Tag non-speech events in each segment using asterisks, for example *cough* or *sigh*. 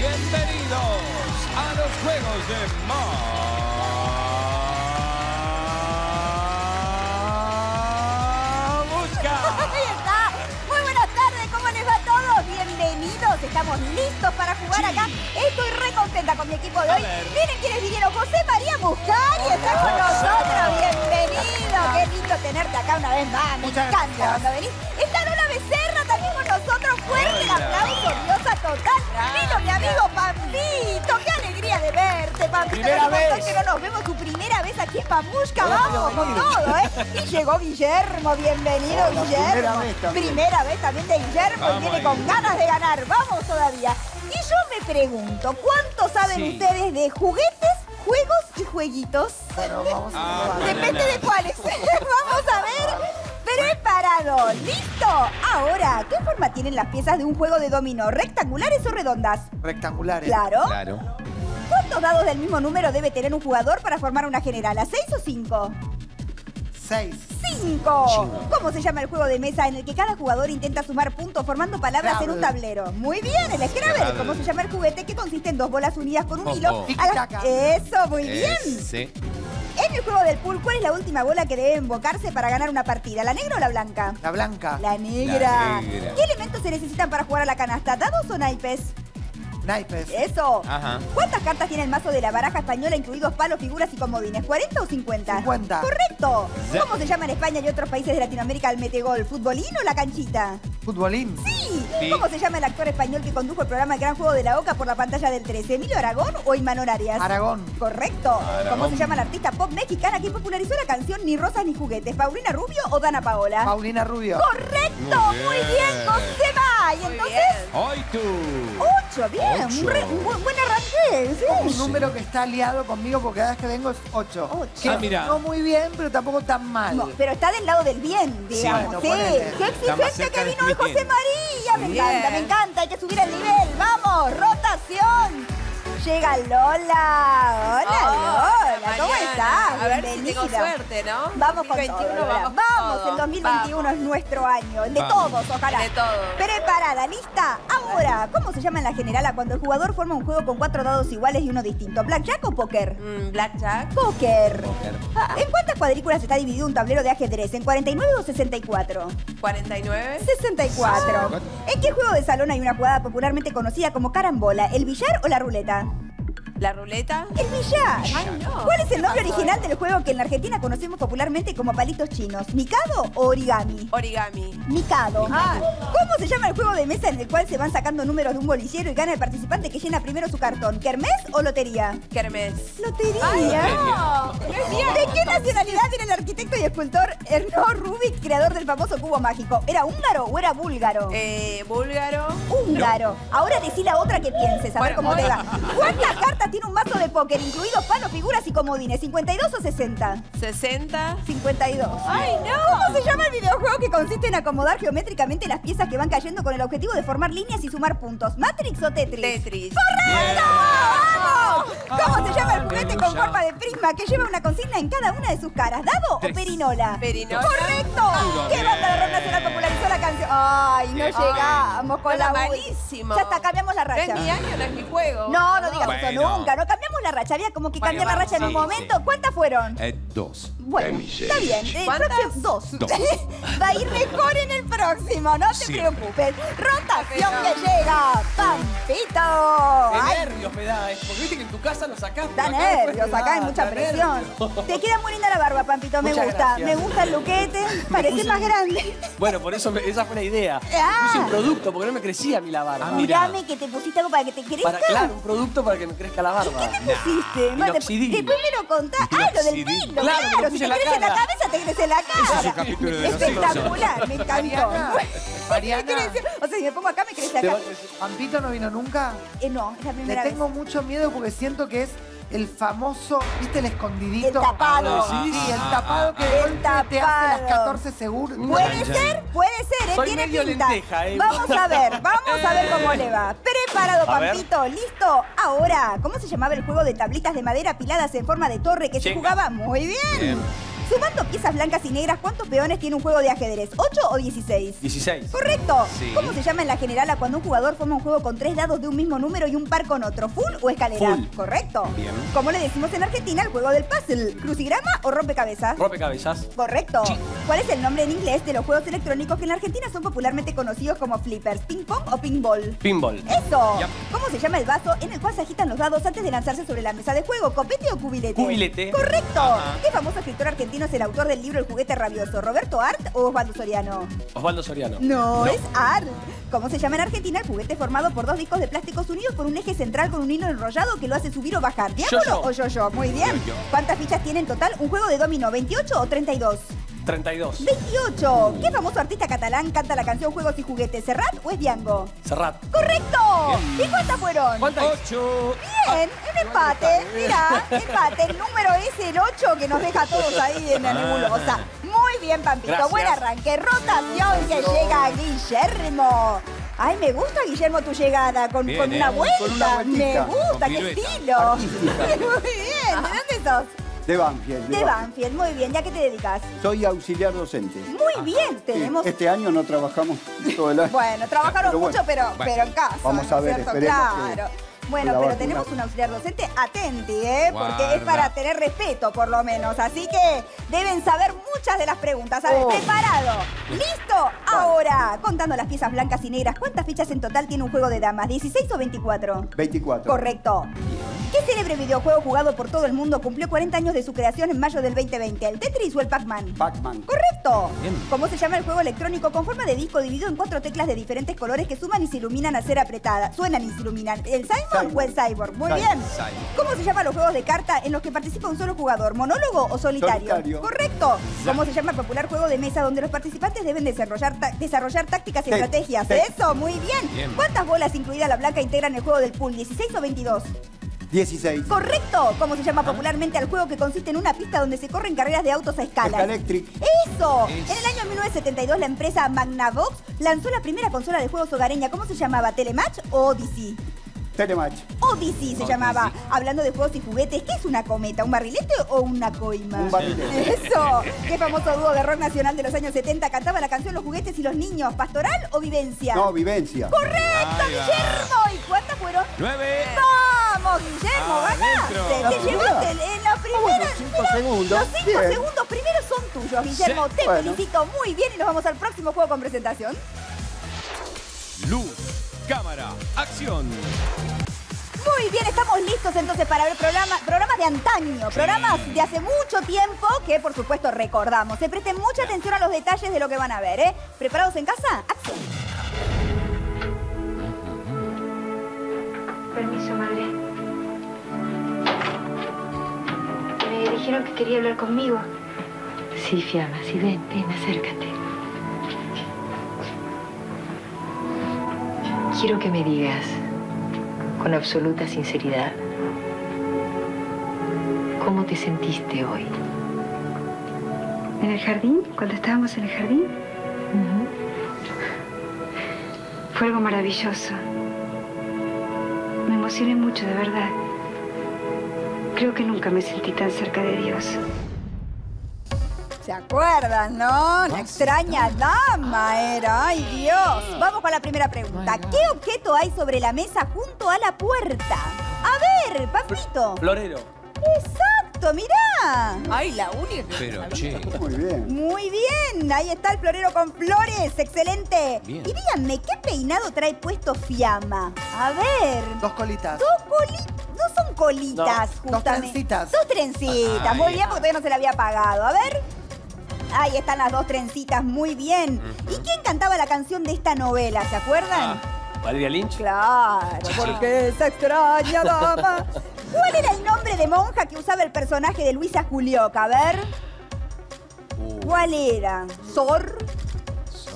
Bienvenidos a los Juegos de Mamushka. *laughs* Ahí está. Muy buenas tardes, ¿cómo les va a todos? Bienvenidos, estamos listos para jugar Sí. acá. Estoy re contenta con mi equipo de A hoy. ver. Miren quiénes vinieron. José María Muscari está con nosotros. Bienvenido. Qué lindo tenerte acá una vez más. Me Muchas encanta gracias. cuando venís. Está Lola Becerra también con nosotros. Fuerte el aplauso, diosa total. Mi amigo Pampito. Qué alegría de verte, Pampito. Primera vez. que no nos vemos tu primera vez aquí en Pamushka. Hola, Vamos con todo, ¿eh? Y llegó Guillermo. Bienvenido, Hola, Guillermo. primera vez también. Primera vez también de Guillermo y Vamos viene ahí. con ganas de ganar. Vamos todavía. Y yo me pregunto, ¿cuánto saben Sí. ustedes de juguetes, juegos y jueguitos? Bueno, vamos a Ah, probar. Depende de cuáles. *laughs* Vamos a ver. Preparado. ¿Listo? Ahora, ¿qué forma tienen las piezas de un juego de dominó? ¿Rectangulares o redondas? Rectangulares. Claro. Claro. ¿Cuántos dados del mismo número debe tener un jugador para formar una general? ¿A seis o cinco? Seis. ¡Cinco! ¿Cómo se llama el juego de mesa en el que cada jugador intenta sumar puntos formando palabras en un tablero? Muy bien, el Scrabble. Scrabble. ¿Cómo se llama el juguete que consiste en dos bolas unidas con un Oh, hilo? oh. a la-. Eso, muy bien. Ese. En el juego del pool, ¿cuál es la última bola que debe invocarse para ganar una partida? ¿La negra o la blanca? La blanca. La negra. La negra. ¿Qué elementos se necesitan para jugar a la canasta? ¿Dados o naipes? Naipes. Eso. Ajá. ¿Cuántas cartas tiene el mazo de la baraja española, incluidos palos, figuras y comodines? ¿40 o 50? 50. ¡Correcto! ¿Cómo se llama en España y otros países de Latinoamérica el metegol? ¿Futbolín o la canchita? Futbolín. ¡Sí! Sí. ¿Cómo se llama el actor español que condujo el programa El Gran Juego de la Oca por la pantalla del 13? ¿Emilio Aragón o Imanol Arias? Aragón. Correcto. Aragón. ¿Cómo se llama la artista pop mexicana que popularizó la canción Ni rosas ni juguetes? ¿Paulina Rubio o Dana Paola? Paulina Rubio. ¡Correcto! Muy Muy bien, bien. Josema. Y entonces, Hoy tú. ocho. Bien, Ocho. Un, re- un buen, buen arranque. sí. Un número que está aliado conmigo porque cada vez que vengo es 8. Ocho. Ah, mira. No muy bien, pero tampoco tan mal. No, pero está del lado del bien, digamos. bueno, Sí, ponele. qué Está más exigente cerca que del vino hoy bien. José María. Me Bien. encanta, me encanta. Hay que subir el nivel. Vamos, rotación. Llega Lola. Hola, Lola. ¿Cómo estás? A ver si Bienvenida. tengo suerte, ¿no? Vamos con 2021, todo, vamos Vamos, todo. el 2021 Vamos. es nuestro año. El de Vamos. todos, ojalá. El de todos. Preparada, lista. Ahora, ¿cómo se llama en la general a cuando el jugador forma un juego con cuatro dados iguales y uno distinto? ¿Blackjack o póker? Mm, Blackjack. Póker. Póker. Ah, ¿En cuántas cuadrículas está dividido un tablero de ajedrez? ¿En 49 o 64? 49. 64. ¿En qué juego de salón hay una jugada popularmente conocida como carambola? ¿El billar o la ruleta? La ruleta. El billar. Ay, no. ¿Cuál es el nombre ¿Qué pasó original del juego que en la Argentina conocemos popularmente como palitos chinos? ¿Mikado o origami? Origami. Mikado. Ah. ¿Cómo se llama el juego de mesa en el cual se van sacando números de un bolillero y gana el participante que llena primero su cartón? ¿Kermés o lotería? Kermés. Lotería. No, no. ¿De qué nacionalidad era el arquitecto y escultor Ernest Rubik, creador del famoso cubo mágico? ¿Era húngaro o era búlgaro? Eh, búlgaro. Húngaro. Ahora decí la otra que pienses, a ver cómo te va. *laughs* ¿Cuántas cartas tiene un mazo de póker, incluidos palos, figuras y comodines? ¿52 o 60? 60. 52. Ay, no. ¿Cómo se llama el videojuego que consiste en acomodar geométricamente las piezas que van cayendo con el objetivo de formar líneas y sumar puntos? ¿Matrix o Tetris? Tetris. ¡Correcto! ¡Vamos! ¿Cómo se llama el juguete con forma de prisma que lleva una consigna en cada una de sus caras? ¿Dado o perinola? Perinola. ¡Correcto! ¿Qué banda de rock nacional popularizó la canción? ¡Ay, no llegamos con la malísimo. Ya está, cambiamos la No es racha. mi año, no es mi juego. No, no digas Bueno. eso nunca. No cambiamos la racha. Había como que cambiar la racha en un momento. sí. ¿Cuántas fueron? Eh, dos. Bueno, está bien. Próximo- dos. Dos. *laughs* Va a ir mejor en el próximo, no te Sí. preocupes. Rotación que llega. Pampito. Qué Ay, nervios me da, ¿eh? porque viste que en tu casa lo sacás. Da nervios, acá hay mucha presión. nervios. Te queda muy linda la barba, Pampito, me Muchas gusta. gracias. Me gusta el luquete, parece más grande. *laughs* Bueno, por eso me- esa fue la idea. *laughs* Ah. Puse un producto porque no me crecía a mí la barba. Ah. Jurame que te pusiste algo para que te crezca. Para, claro, un producto para que me crezca la barba. ¿Qué te pusiste? Minoxidil. Después me lo contás. Ah, lo del pelo. Claro, Claro, me si te la crece en la cara. cabeza, te crece la cara. Ese es un capítulo de Espectacular, me encantó. Mariana, Me O sea, si me pongo acá, me crece acá. Pampito no vino nunca. Eh, no, es la Le primera vez. tengo mucho miedo porque siento que es el famoso, ¿viste el escondidito? El tapado. Ah, Sí, Ah, el ah, tapado que de golpe te hace tapado. las 14 seguros. Puede ser, puede ser, ¿eh? Soy tiene medio pinta. lenteja, ¿eh? Vamos a ver, *laughs* vamos a ver cómo le va. Preparado. Pampito, listo. Ahora, ¿cómo se llamaba el juego de tablitas de madera apiladas en forma de torre que se jugaba? Muy bien. Bien. Sumando piezas blancas y negras, ¿cuántos peones tiene un juego de ajedrez? ¿8 o 16? 16. Correcto. Sí. ¿Cómo se llama en la general a cuando un jugador forma un juego con tres dados de un mismo número y un par con otro? ¿Full o escalera? Full. Correcto. Bien. ¿Cómo le decimos en Argentina al juego del puzzle? ¿Crucigrama o rompecabezas? Rompecabezas. Correcto. ¿Cuál es el nombre en inglés de los juegos electrónicos que en la Argentina son popularmente conocidos como flippers? ¿Ping pong o pinball? Pinball. ¡Eso! Yep. ¿Cómo se llama el vaso en el cual se agitan los dados antes de lanzarse sobre la mesa de juego? ¿Copete o cubilete? Cubilete. ¡Correcto! ¿Qué famoso escritor argentino es el autor del libro El juguete rabioso? ¿Roberto Art o Osvaldo Soriano? Osvaldo Soriano. No, es Art. ¿Cómo se llama en Argentina el juguete formado por dos discos de plásticos unidos por un eje central con un hilo enrollado que lo hace subir o bajar? ¿Diálogo Yo-yo. o yo-yo? Muy bien. ¿Cuántas fichas tiene en total un juego de dominó? ¿28 o 32? 32. 28. ¿Qué famoso artista catalán canta la canción Juegos y Juguetes? ¿Serrat o es Diango? Serrat. ¡Correcto! ¿Y cuántas fueron? ¿Cuántas? Ocho. Bien, un empate. Mira, empate. El número es el 8 que nos deja a todos ahí en la nebulosa. Muy bien, Pampito. Gracias. Buen arranque. Rotación que llega Guillermo. Ay, me gusta, Guillermo, tu llegada con, Bien, con una ¿eh? vuelta. Con una me gusta, Con qué estilo. *laughs* Muy bien. ¿De dónde sos? De Banfield. De Banfield. Muy bien. ¿Ya qué te dedicas? Soy auxiliar docente. Muy bien. Sí, Tenemos Este año no trabajamos *laughs* todo el año. Bueno, trabajaron Pero bueno, mucho, pero, bueno. pero en casa. Vamos ¿no a ver, cierto? esperemos Claro. Bueno, pero vacuna. tenemos un auxiliar docente atenti, ¿eh? Porque es para tener respeto, por lo menos. Así que deben saber muchas de las preguntas. A ver, Oh. ¿preparado? ¿Listo? Ahora, contando las piezas blancas y negras, ¿cuántas fichas en total tiene un juego de damas? ¿16 o 24? 24. Correcto. ¿Qué célebre videojuego jugado por todo el mundo cumplió 40 años de su creación en mayo del 2020? ¿El Tetris o el Pac-Man? Pac-Man. Correcto. Bien. ¿Cómo se llama el juego electrónico con forma de disco dividido en cuatro teclas de diferentes colores que suman y se iluminan a ser apretadas? Suenan y se iluminan. ¿El Simon Simon. o el Cyborg? Muy bien. ¿Cómo se llaman los juegos de carta en los que participa un solo jugador? ¿Monólogo o solitario? Solitario. Correcto. ¿Cómo se llama el popular juego de mesa donde los participantes deben desarrollar, tácticas y estrategias? Eso, muy bien. Bien. ¿Cuántas bolas, incluida la blanca, integran el juego del pool? ¿16 o 22? 16. Correcto. ¿Cómo se llama popularmente al juego que consiste en una pista donde se corren carreras de autos a escala? Electric. ¡Eso! Es- En el año 1972 la empresa Magnavox lanzó la primera consola de juegos hogareña. ¿Cómo se llamaba? ¿Telematch o Odyssey? Telematch. Odyssey se Odyssey. llamaba. Hablando de juegos y juguetes, ¿qué es una cometa? ¿Un barrilete o una coima? Un barrilete. *laughs* Eso. ¿Qué famoso dúo de rock nacional de los años 70 cantaba la canción Los juguetes y los niños? ¿Pastoral o vivencia? No, vivencia. ¡Correcto. Guillermo! ¿Y cuántas fueron? Nueve. ¡Vamos, Guillermo! ¡Ganaste! Te llevaste en en la primera... los cinco segundos. Los cinco Bien. segundos primeros son tuyos, Guillermo. Sí. Te Bueno. felicito muy bien y nos vamos al próximo juego con presentación. Luz. Cámara. Acción. Muy bien, estamos listos entonces para ver programa- programas de antaño, programas de hace mucho tiempo que por supuesto recordamos. Se presten mucha atención a los detalles de lo que van a ver, ¿eh? ¿Preparados en casa? ¡Acción! Permiso, madre. Me dijeron que quería hablar conmigo. Sí, Fiamma, sí, ven, ven, acércate. Quiero que me digas, con absoluta sinceridad, ¿cómo te sentiste hoy? ¿En el jardín? ¿Cuando estábamos en el jardín? Fue algo maravilloso. Me emocioné mucho, de verdad. Creo que nunca me sentí tan cerca de Dios. ¿Se acuerdan, no? La extraña dama era. ¡Ay, Dios! Vamos con la primera pregunta. ¿Qué objeto hay sobre la mesa junto a la puerta? A ver, papito. Florero. Exacto, mirá. Ay, la única Pero, che. Muy bien. Muy bien, ahí está el florero con flores, excelente. Bien. Y díganme, ¿qué peinado trae puesto Fiamma? A ver, Dos colitas. dos colitas, no son colitas, No, dos justamente. trencitas. Dos trencitas, Ay. muy bien, porque todavía no se la había pagado. A ver. Ahí están las dos trencitas, muy bien. ¿Y quién cantaba la canción de esta novela? ¿Se acuerdan? Valeria Lynch. Claro, porque esa extraña dama. *laughs* ¿Cuál era el nombre de monja que usaba el personaje de Luisa Julioca? A ver. Uh, ¿Cuál era? ¿Sor?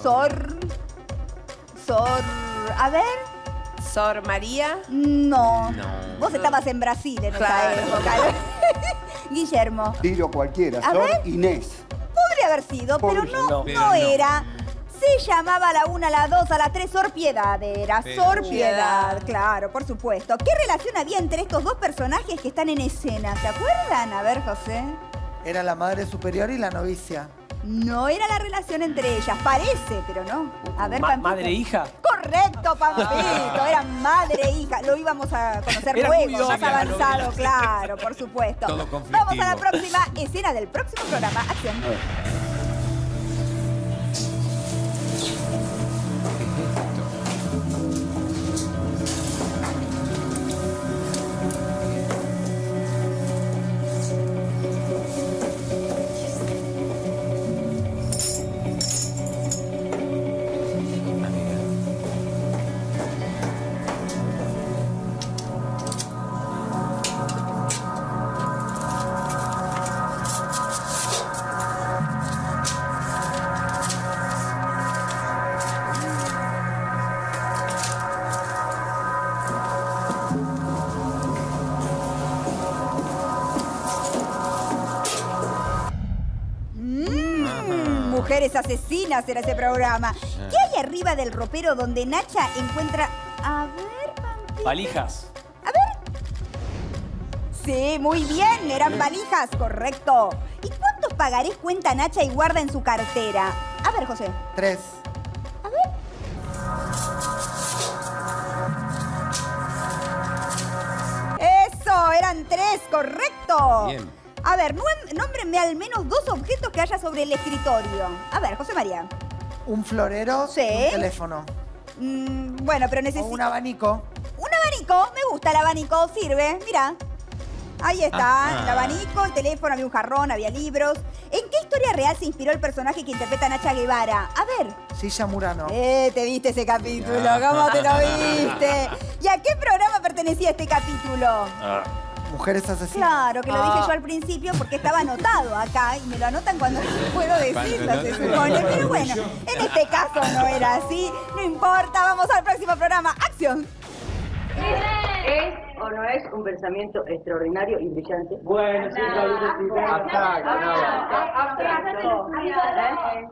¿Sor? ¿Sor? A ver. Sor María. No. No. Vos estabas en Brasil en Claro. esa época. *laughs* Guillermo. Tiro cualquiera. A Sor ver. Inés. Podría haber sido, pero no, no. Pero no no. era. Se llamaba a la una, a la dos, a la tres Sor Piedad. Era Pero- Sor Piedad, Piedad. claro, por supuesto. ¿Qué relación había entre estos dos personajes que están en escena? ¿Se acuerdan? A ver, José. Era la madre superior y la novicia. No era la relación entre ellas, parece, pero no. A ver, Ma- Pampito. madre e hija. Correcto, Pampito. *laughs* Eran madre e hija. Lo íbamos a conocer Era luego, más avanzado, claro, por supuesto. Todo Vamos a la próxima escena del próximo programa. Acción. Programa. ¿Qué hay arriba del ropero donde Nacha encuentra... A ver, Pampito. Valijas. A ver. Sí, muy bien, eran valijas, correcto. ¿Y cuántos pagarés cuenta Nacha y guarda en su cartera? A ver, José. Tres. A ver. Eso, eran tres, correcto. Bien. A ver, nómbrenme al menos dos objetos que haya sobre el escritorio. A ver, José María. Un florero Sí. y un teléfono. Mm, bueno, pero O necesito... un abanico. Un abanico, me gusta el abanico, sirve, mira. Ahí está, Ajá. el abanico, el teléfono, había un jarrón, había libros. ¿En qué historia real se inspiró el personaje que interpreta a Nacha Guevara? A ver. Silla Murano. Eh, te viste ese capítulo, ¿cómo te lo *laughs* viste? ¿Y a qué programa pertenecía este capítulo? Mujeres asesinas. Claro, que lo dije yo al principio porque estaba anotado acá y me lo anotan cuando puedo decirlo, se supone. Pero bueno, en este caso no era así. No importa, vamos al próximo programa. ¡Acción! ¿Es o no es un pensamiento extraordinario y brillante?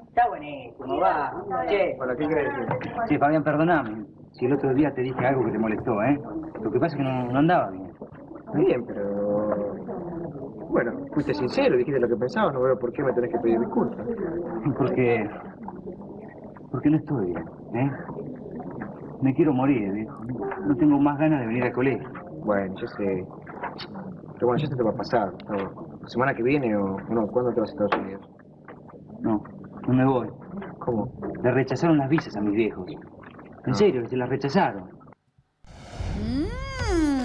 Está buenísimo, va. Che, Bueno, ¿qué crees? Sí, Fabián, perdoname. Si el otro día te dije algo que te molestó, ¿eh? Lo que pasa es que no, no andaba bien. Bien, pero... Bueno, fuiste sincero, dijiste lo que pensabas, no veo por qué me tenés que pedir disculpas. Porque... Porque no estoy bien, ¿eh? Me quiero morir, viejo. No tengo más ganas de venir al colegio. Bueno, yo sé. Pero bueno, ya se te va a pasar. ¿no? ¿La semana que viene o no? ¿Cuándo te vas a Estados Unidos? No, no me voy. ¿Cómo? Le rechazaron las visas a mis viejos. En serio, se las rechazaron. Mm,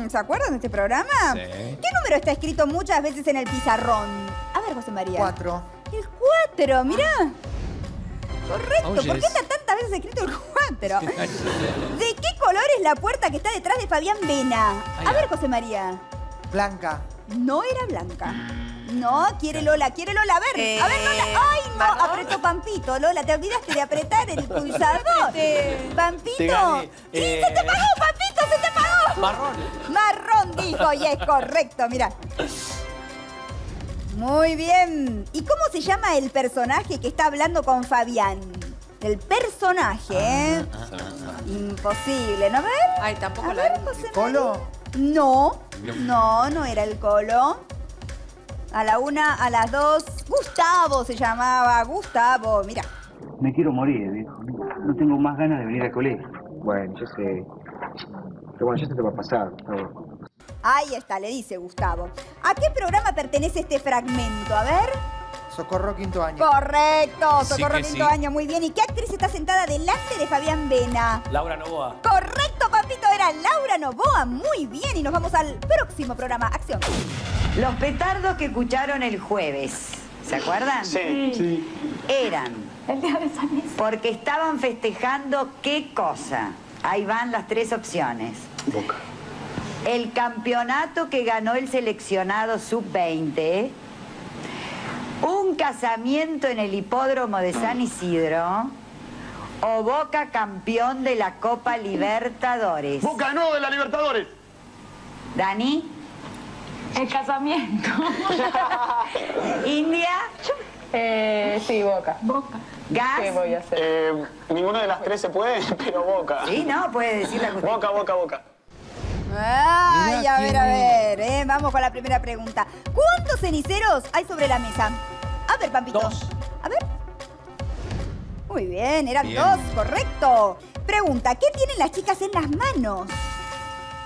¿Se acuerdan de este programa? Sí. ¿Qué número está escrito muchas veces en el pizarrón? A ver, José María. Cuatro. El 4, mirá. Correcto. ¿Por qué está tantas veces escrito el 4? *laughs* ¿De qué color es la puerta que está detrás de Fabián Vena? A ver, José María. Blanca. No era blanca. No, quiere Lola, quiere Lola. A ver, Eh, a ver, Lola. ¡Ay, no! Apretó Pampito, Lola. ¿Te olvidaste de apretar el pulsador? Pampito. Te gané. ¡Y Eh, se te apagó, Pampito! ¡Se te apagó! Marrón. Marrón dijo y es correcto, mira. Muy bien. ¿Y cómo se llama el personaje que está hablando con Fabián? El personaje, ¿eh? Imposible, ¿no? A ver. Ay, tampoco A la ver, vi. José ¿Colo? No, no, no era el colo. A la una, a las dos. Gustavo se llamaba. Gustavo, mira. Me quiero morir, viejo. No tengo más ganas de venir al colegio. Bueno, yo sé. Pero bueno, ya se te va a pasar. ¿no? Ahí está, le dice Gustavo. ¿A qué programa pertenece este fragmento? A ver. Socorro quinto año. Correcto, Socorro Quinto sí. Año, muy bien. ¿Y qué actriz está sentada delante de Fabián Vena? Laura Novoa. Correcto, papito, era Laura Novoa. Muy bien, y nos vamos al próximo programa. Acción. Los petardos que escucharon el jueves, ¿se acuerdan? Sí. Eran. Porque estaban festejando qué cosa. Ahí van las tres opciones. Boca. El campeonato que ganó el seleccionado sub-20. Un casamiento en el hipódromo de San Isidro. O Boca campeón de la Copa Libertadores. Boca no de la Libertadores. Dani. El casamiento. *laughs* India. Eh, sí, Boca. Boca. Gas. ¿Qué voy a hacer? Eh, ninguna de las tres se puede, *laughs* pero Boca. Sí, no, puede decir la justicia. Boca, Boca, Boca. Ay, a ver, a ver, eh, vamos con la primera pregunta. ¿Cuántos ceniceros hay sobre la mesa? A ver, Pampito. Dos. A ver. Muy bien, eran Bien. dos, correcto. Pregunta, ¿qué tienen las chicas en las manos?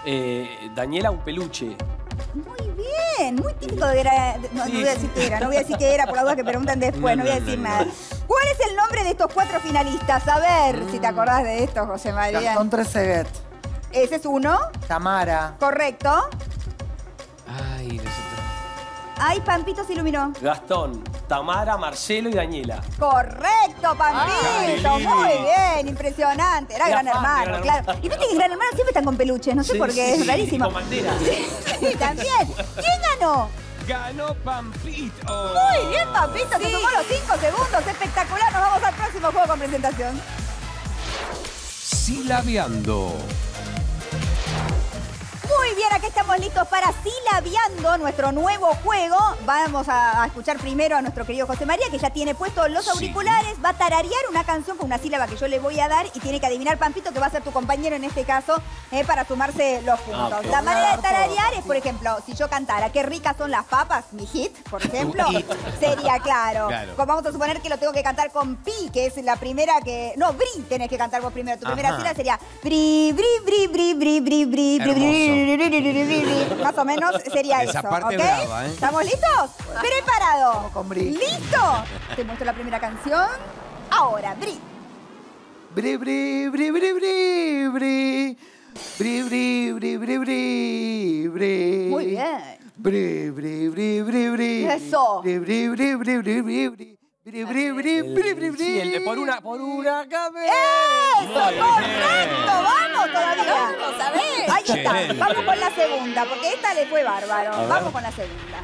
Eh, Daniela, un peluche. Muy bien, muy típico de era. No, no voy a decir que era, no voy a decir que era por la duda que preguntan *laughs* después, no, No, voy a no, decir no, nada. no. ¿Cuál es el nombre de estos cuatro finalistas? A ver si te acordás de esto, José María. Gastón Treseguet. Ese es uno, Tamara. correcto. Ay, nosotros. Ay, Pampito se iluminó. Gastón, Tamara, Marcelo y Daniela. Correcto, Pampito. Ay, Muy bien, impresionante. Era gran fan, hermano, Gran claro. Y viste que gran hermano siempre están con peluches, no sé Sí, por qué, sí, es rarísimo. Con bandera. Sí, también. ¿Quién ganó? Ganó Pampito. Muy bien, Pampito, se sumó los cinco segundos. Espectacular. Nos vamos al próximo juego con presentación. Silabiando. Muy bien, aquí estamos listos para Silabiando, nuestro nuevo juego. Vamos a, a escuchar primero a nuestro querido José María, que ya tiene puestos los Sí. auriculares. Va a tararear una canción con una sílaba que yo le voy a dar y tiene que adivinar Pampito, que va a ser tu compañero en este caso, eh, para sumarse los puntos. Ah. La manera de tararear es, por ejemplo, si yo cantara Qué ricas son las papas, mi hit, por ejemplo, *laughs* sería claro. Claro. Como Vamos a suponer que lo tengo que cantar con pi, que es la primera que... No, bri tenés que cantar vos primero. Tu primera sílaba sería bri, bri, bri, bri, bri, bri, bri, bri, bri, Más o menos sería Esa eso, parte ¿ok? brava, ¿eh? ¿Estamos listos? Preparado. Vamos con Bri. ¿Listo? Te muestro la primera canción. Ahora, Bri. Bri, bri, bri, bri, bri, bri. Bri, bri, bri, bri, bri, bri. Muy bien. Bri, bri, bri, bri, bri. Eso. Bri, bri, bri, bri, bri, bri, bri. Bri, bri, bri, El- bri, bri, bri. Sí, el de por una, por una cabeza. ¡Eso! ¡Correcto! ¡Vamos todavía! Vamos a ver. Ahí está. Excelente. Vamos con la segunda, porque esta le fue bárbaro. ver. Vamos con la segunda.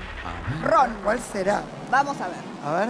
Ron. ¿Cuál será? Vamos a ver. A ver.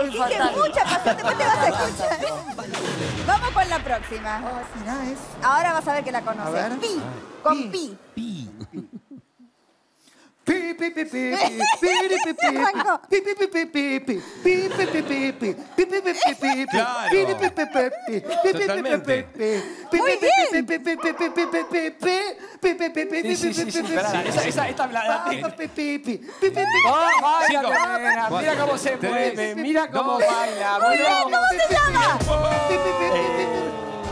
Soy pusiste fatal. mucha pasión. Después te vas a escuchar. *laughs* Vamos con la próxima. Ah, será es. Ahora vas a ver que la conoces. A ver. Pi. Con pi. Pi, mira cómo se mueve, mira cómo baila. Boludo. ¿cómo se llama?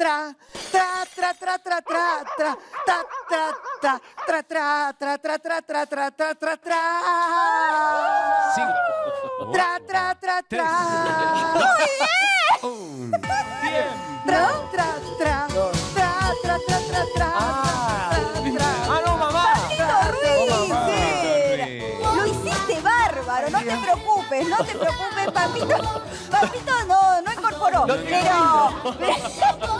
tra, tra, tra, tra, tra, tra, tra, tra, tra, tra, tra, tra, tra, tra, tra, tra, tra, tra, tra. Cinco. Tra, tra, tra, tra. Un. Tra, tra, tra, tra, tra, tra, tra, tra, Ah, tra, tra. No te preocupes, no te preocupes, Papito. Papito no, no incorporó. Pero,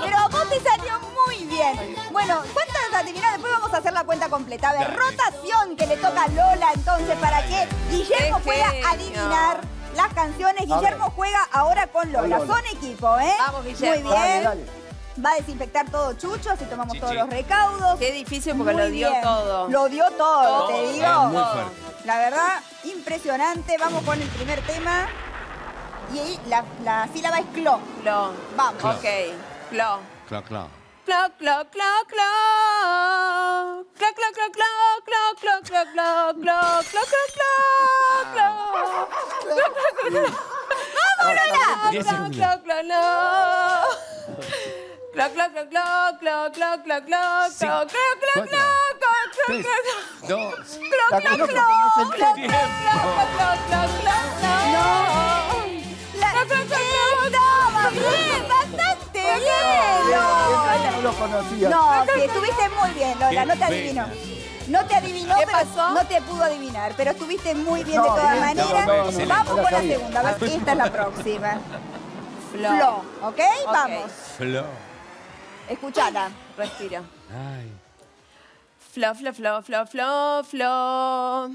pero a vos te salió muy bien. Bueno, ¿cuántas adivinas? Después vamos a hacer la cuenta completa. A ver, rotación que le toca a Lola entonces para que Guillermo Qué pueda genio. adivinar las canciones. Guillermo juega ahora con Lola. Son equipo, ¿eh? Vamos, Guillermo. Muy Dale, bien. dale. Va a desinfectar todo Chucho, así tomamos todos los recaudos. Qué difícil porque Muy lo dio bien. todo. Lo dio todo, Todo, te digo. muy fuerte. La verdad, impresionante. Vamos con el primer tema. Y ahí la, la sílaba es clo. Clo. Vamos. Ok. Clo. Claro, claro. Clo, clo, clo, clo. Clo, clo, clo, clo, clo, clo, clo, clo, clo, clo, clo, clo, clo. ¡Vamos, Lola! Clo, clo, clo, no. Cloc, cloc, cloc, cloc, cloc, cloc, cloc, cloc, Sí. cloc, cloc, cloc, cloc, cloc, cloc, dos. cloc, cloc, cloc, pero cloc, entiende. cloc, cloc, cloc, cloc, cloc, cloc. La... Cloc, cloc, cloc, cloc. Estaba bien, bastante bien, Lola. No estuviste muy bien, Lola, Qué no te pena. adivinó. No te adivinó, ¿Qué pero pasó? no te pudo adivinar, pero estuviste muy bien de No, todas bien, maneras. no, no, no, Vamos no la con la sabía. segunda, a ver, esta es la próxima. Flo. Flo, ¿ok? Vamos, Flo. Escuchala. Respira. Ay. Flo, flo, flo, flo, flo, flo.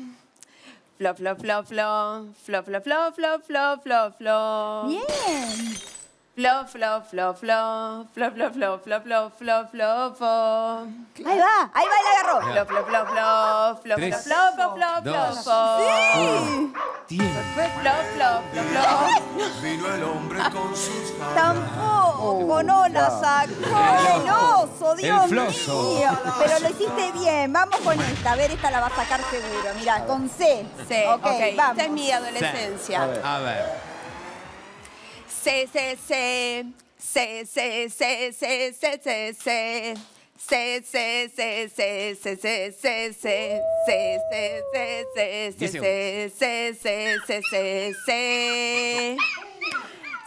Flo, flo, flo, flo. Flo, flo, flo, flo, flo, flo, flo. Bien. Flo, flo, flo, flo. Flo, flo, flo, flo, flo, flo, flo, flo. Ahí va, ahí va, la agarró. Flo, flo, flo, flo, flo, flo, flo, flo, flo, dos, flo. Sí. Tiempo. Flo, flo, flo, flo. Vino el hombre con sus Tampoco, no la sacó el oso, Dios mío. Pero lo hiciste bien, vamos con esta. A ver, esta la va a sacar seguro. Mirá, con C. Sí, ok, ok. vamos. Esta es mi adolescencia. A ver. C, C, C. C, C, C, C, C, C, C. C, C, C, C, C, C, C, C, C, C, C, C, Diez C, C, C, C, C, C, C.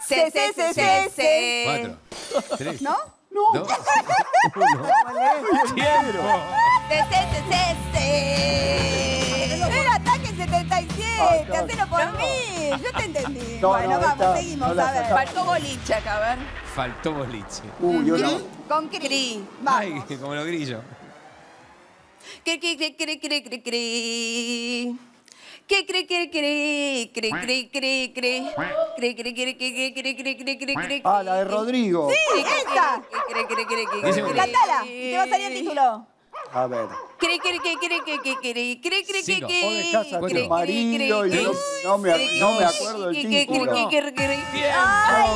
C, C, C, C, C. Cuatro. Tres. ¿No? Tiempo. C, C, C, C, C. El ataque 77, Ah, no. hacelo por mí. Yo te entendí. No, bueno, no, vamos, esta seguimos, no a ver. Faltó boliche acá, a ver. Faltó boliche. Uy, yo no. Con Cri. Cri. Vamos. Ay, como los grillos. Cri, cri, cri, cri, cri, cri, cri. Cri, cri, cri, cri, cri, cri, cri, cri. Cri, cri, cri, cri, cri, cri, cri, cri, cri, cri. Ah, la de Rodrigo. Sí, esa. Cri, cri, cri, cri, Diez cri, segundos. Cantala, y te va a salir el título. A ver. Cri, cri, cri, cri, cri, cri, cri, cri, cri, Cinco. cri, Vos dejás a cri, tu cri, marido cri, y no, cri. no me, no me acuerdo del Cri, cri, cri, título. cri, cri, cri. Ay,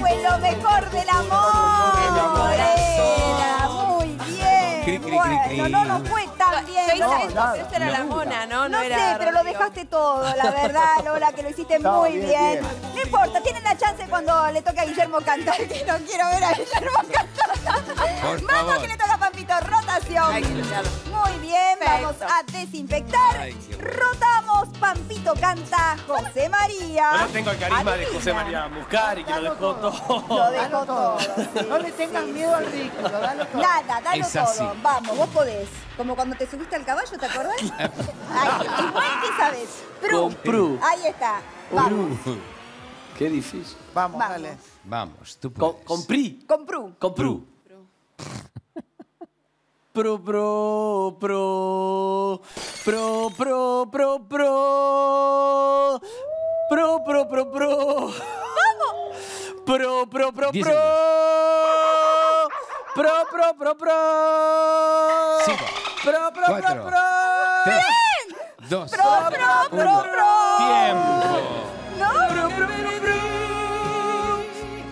fue lo mejor del amor. Era muy bien. Cri, cri, cri, Bueno, cri. no nos fue tan bien. Yo hice esto, era la mona, ¿no? No, sé, pero lo dejaste todo, la verdad, Lola, que lo hiciste muy bien. No importa, tienen la chance cuando le toque a Guillermo cantar, que no quiero ver a Guillermo cantar. Vamos que le toca Muy bien, vamos a desinfectar. Rotamos, Pampito canta José María. Ahora tengo el carisma de José. María Muscari, que lo dejó todo. Lo dejó todo. No le tengas miedo al ridículo, dalo todo. Nada, dalo todo. Vamos, vos podés. Como cuando te subiste al caballo, ¿te acordás? *laughs* Ay, igual que sabes. Pru. Ahí está. Vamos. Qué difícil. Vamos, Vamos. dale. Vamos, tú puedes. con Pri. Con Pru. Con Pru. Pro, pro, pro, pro, pro, pro, pro, pro, pro, pro, pro. Pro, pro, pro, pro. Pro, pro, pro, pro. Cinco. Pro, pro, pro, pro. Tres. Dos. Pro, pro, pro, pro. Tiempo. ¿No? Pro, pro, pro, pro.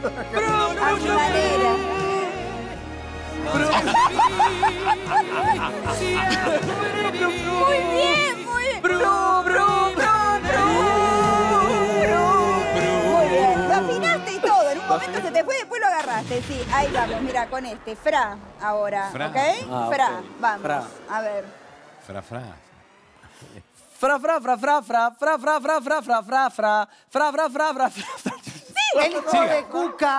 Pro, pro, pro, Manera. Muy bien, muy bien. pro, pro, pro. Muy bien. Afinaste y todo. En un momento se te fue después lo agarraste. Sí, ahí vamos. Mira, con este. Fra ahora. ¿Ok? Ah, Fra. Vamos. Fra. A ver. Fra, fra. Fra, fra, fra, fra, fra, fra, fra, fra, fra, fra, fra, fra, fra, fra, fra, fra, fra. El hijo de Cuca.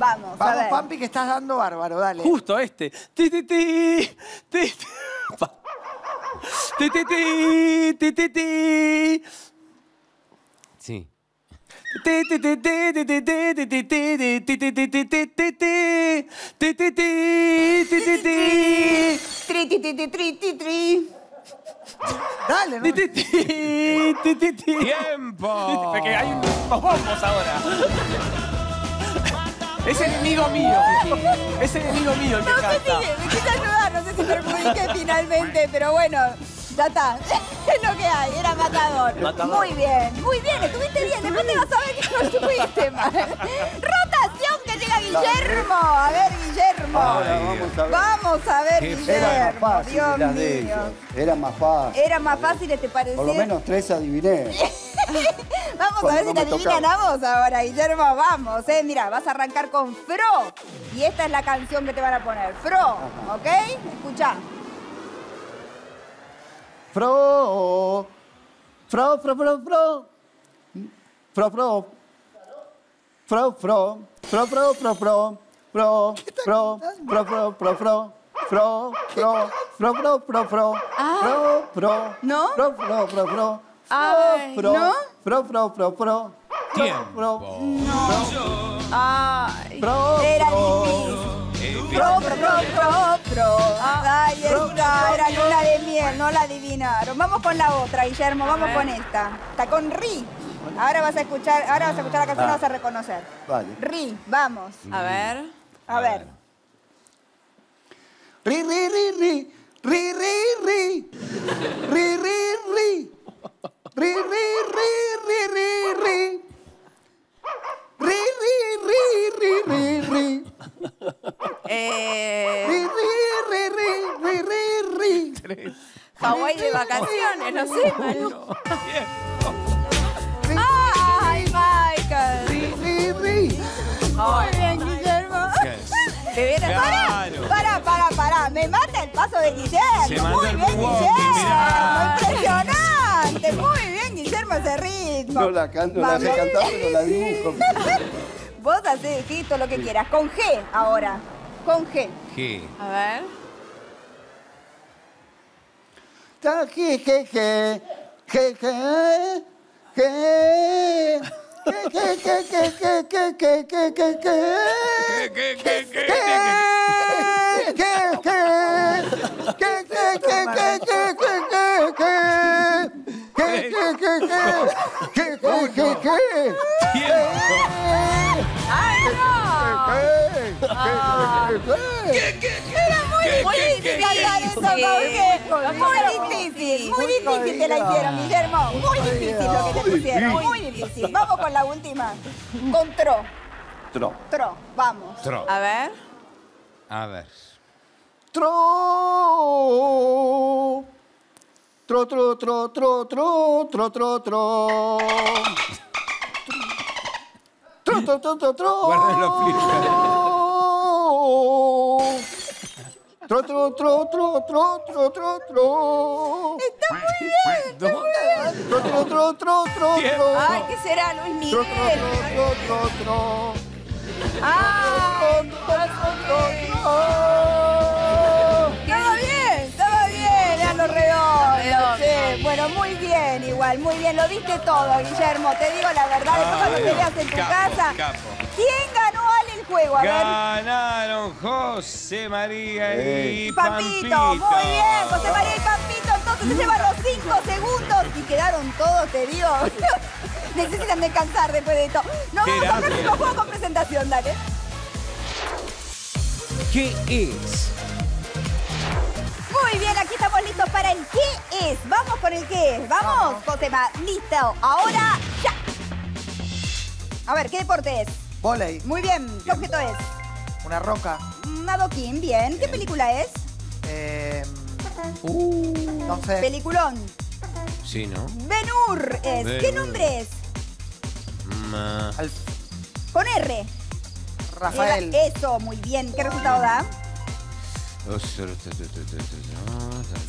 Vamos, a Vamos, ver. Pampi, que estás dando bárbaro, dale. Justo este. Ti, ti, ti, ti, ti. Ti, ti, ti, ti, ti, ti. Sí. Ti, ti, ti, ti, ti, ti, ti, ti, ti, ti, ti, ti, ti, ti, ti, ti, ti. Ti, ti, ti, ti, ti, ti. Tri, ti, ti, ti, tri, ti, tri. Dale, ¿no? Ti, ti, ti, ti, ti, ti. ¡Tiempo! Porque hay unos bombos ahora. Es enemigo mío. Es enemigo mío el que No canta. me quise ayudar, no sé si perjudiqué finalmente, pero bueno, ya está. *laughs* Es lo que hay, era matador. Matador. Muy bien, muy bien, estuviste bien. Después te vas a ver que no estuviste mal. *laughs* Rotación que Guillermo. A ver, Guillermo. Ahora vamos a ver. Vamos a ver, Qué Era más Guillermo. fácil Dios las de mío. ellos. Era más fácil. Era más fácil, ¿te parecía? Por lo menos tres adiviné. *laughs* Vamos a ver no si te adivinan tocaba. a vos ahora, Guillermo. Vamos, eh. Mira, vas a arrancar con Fro. Y esta es la canción que te van a poner. Fro, ¿ok? Escucha. Fro. Fro, fro, fro, fro. Fro, fro. Fro, fro. Pro, pro, pro, pro. Pro, pro, pro, pro, pro, pro. Pro, pro, pro, pro, pro, pro. Pro, pro. ¿No? Pro, pro, pro, pro. Ay, pro, ¿no? Pro, pro, pro, pro. Tiempo. Pro, no. Pro. Ay, pro, era difícil. Pro, pro, pro, pro, ah. pro. Ay, esta era luna de miel, no la adivinaron. Vamos con la otra, Guillermo, vamos con esta. Está con Ri. Ahora vas a escuchar, ahora vas a escuchar la canción y vas a reconocer. Vale. Ri, vamos. A ver. A ver. Ri, ri, ri, ri. Ri, ri, ri. Ri, ri, ri. Ri, ri, ri, ri, ri, ri. Ri, ri, ri, ri, ri, ri. Eh, Ri, ri, ri, ri, ri, ri, ri. Hawái de vacaciones, no sé. Ay, Muy bien, Guillermo. Te viene Claro. Para, para, para. Me mata el paso de Guillermo. Se Muy bien, Guillermo. mirá. Impresionante. Muy bien, Guillermo, ese ritmo. No la canto, la sé cantar, pero la dibujo. Vos hacés Fito, lo que quieras. Con G ahora. Con G. ¿Qué? A ver. Ta, je, je, je. Je, je. Je. Ay, no. Ah. Muy, difícil cantar eso, Jorge. Muy difícil, muy difícil te la hicieron, Guillermo. Muy difícil lo que te pusieron, muy difícil. Vamos con la última. Con Tro. Tro. Tro, vamos. Tro. A ver. A ver. Tro. Tro, tro, tro, tro, tro, tro, tro, tro. Tro, tro, tro, tro, tro. Guarden los *laughs* Tro, tro, tro, tro, tro, tro, tro, tro. Está muy bien. ¿Dónde? Tro, tro, tro, tro, tro, tro. Ay, ¿qué será Luis Tro, Miguel? tro, tro, tro, tro. ¡Ay! Estaba bien, estaba bien, eran los redondos. sí. Bueno, muy bien, igual, muy bien. Lo diste todo, Guillermo. Te digo la verdad, después cuando te veas en tu Capo, casa. capo. ¿Quién juego? A ver. Ganaron José María y Pampito, Pampito. muy bien, José María y Pampito, entonces se llevan los cinco segundos y quedaron todos, te digo. *laughs* Necesitan descansar después de esto. Nos vamos al gracia. próximo juego con presentación, dale. ¿Qué es? Muy bien, aquí estamos listos para el qué es. Vamos con el qué es. Vamos, Josema. Listo. Ahora ya. A ver, ¿qué deporte es? Voley, Muy bien. ¿Qué objeto es? una roca. Un adoquín, bien. ¿Qué película es? eh, Uh. no sé. Peliculón. Sí, ¿no? Ben-Hur es. ¿Qué nombre es? Ma- Al- Con R. Rafael. Era- Eso, muy bien. ¿Qué resultado da?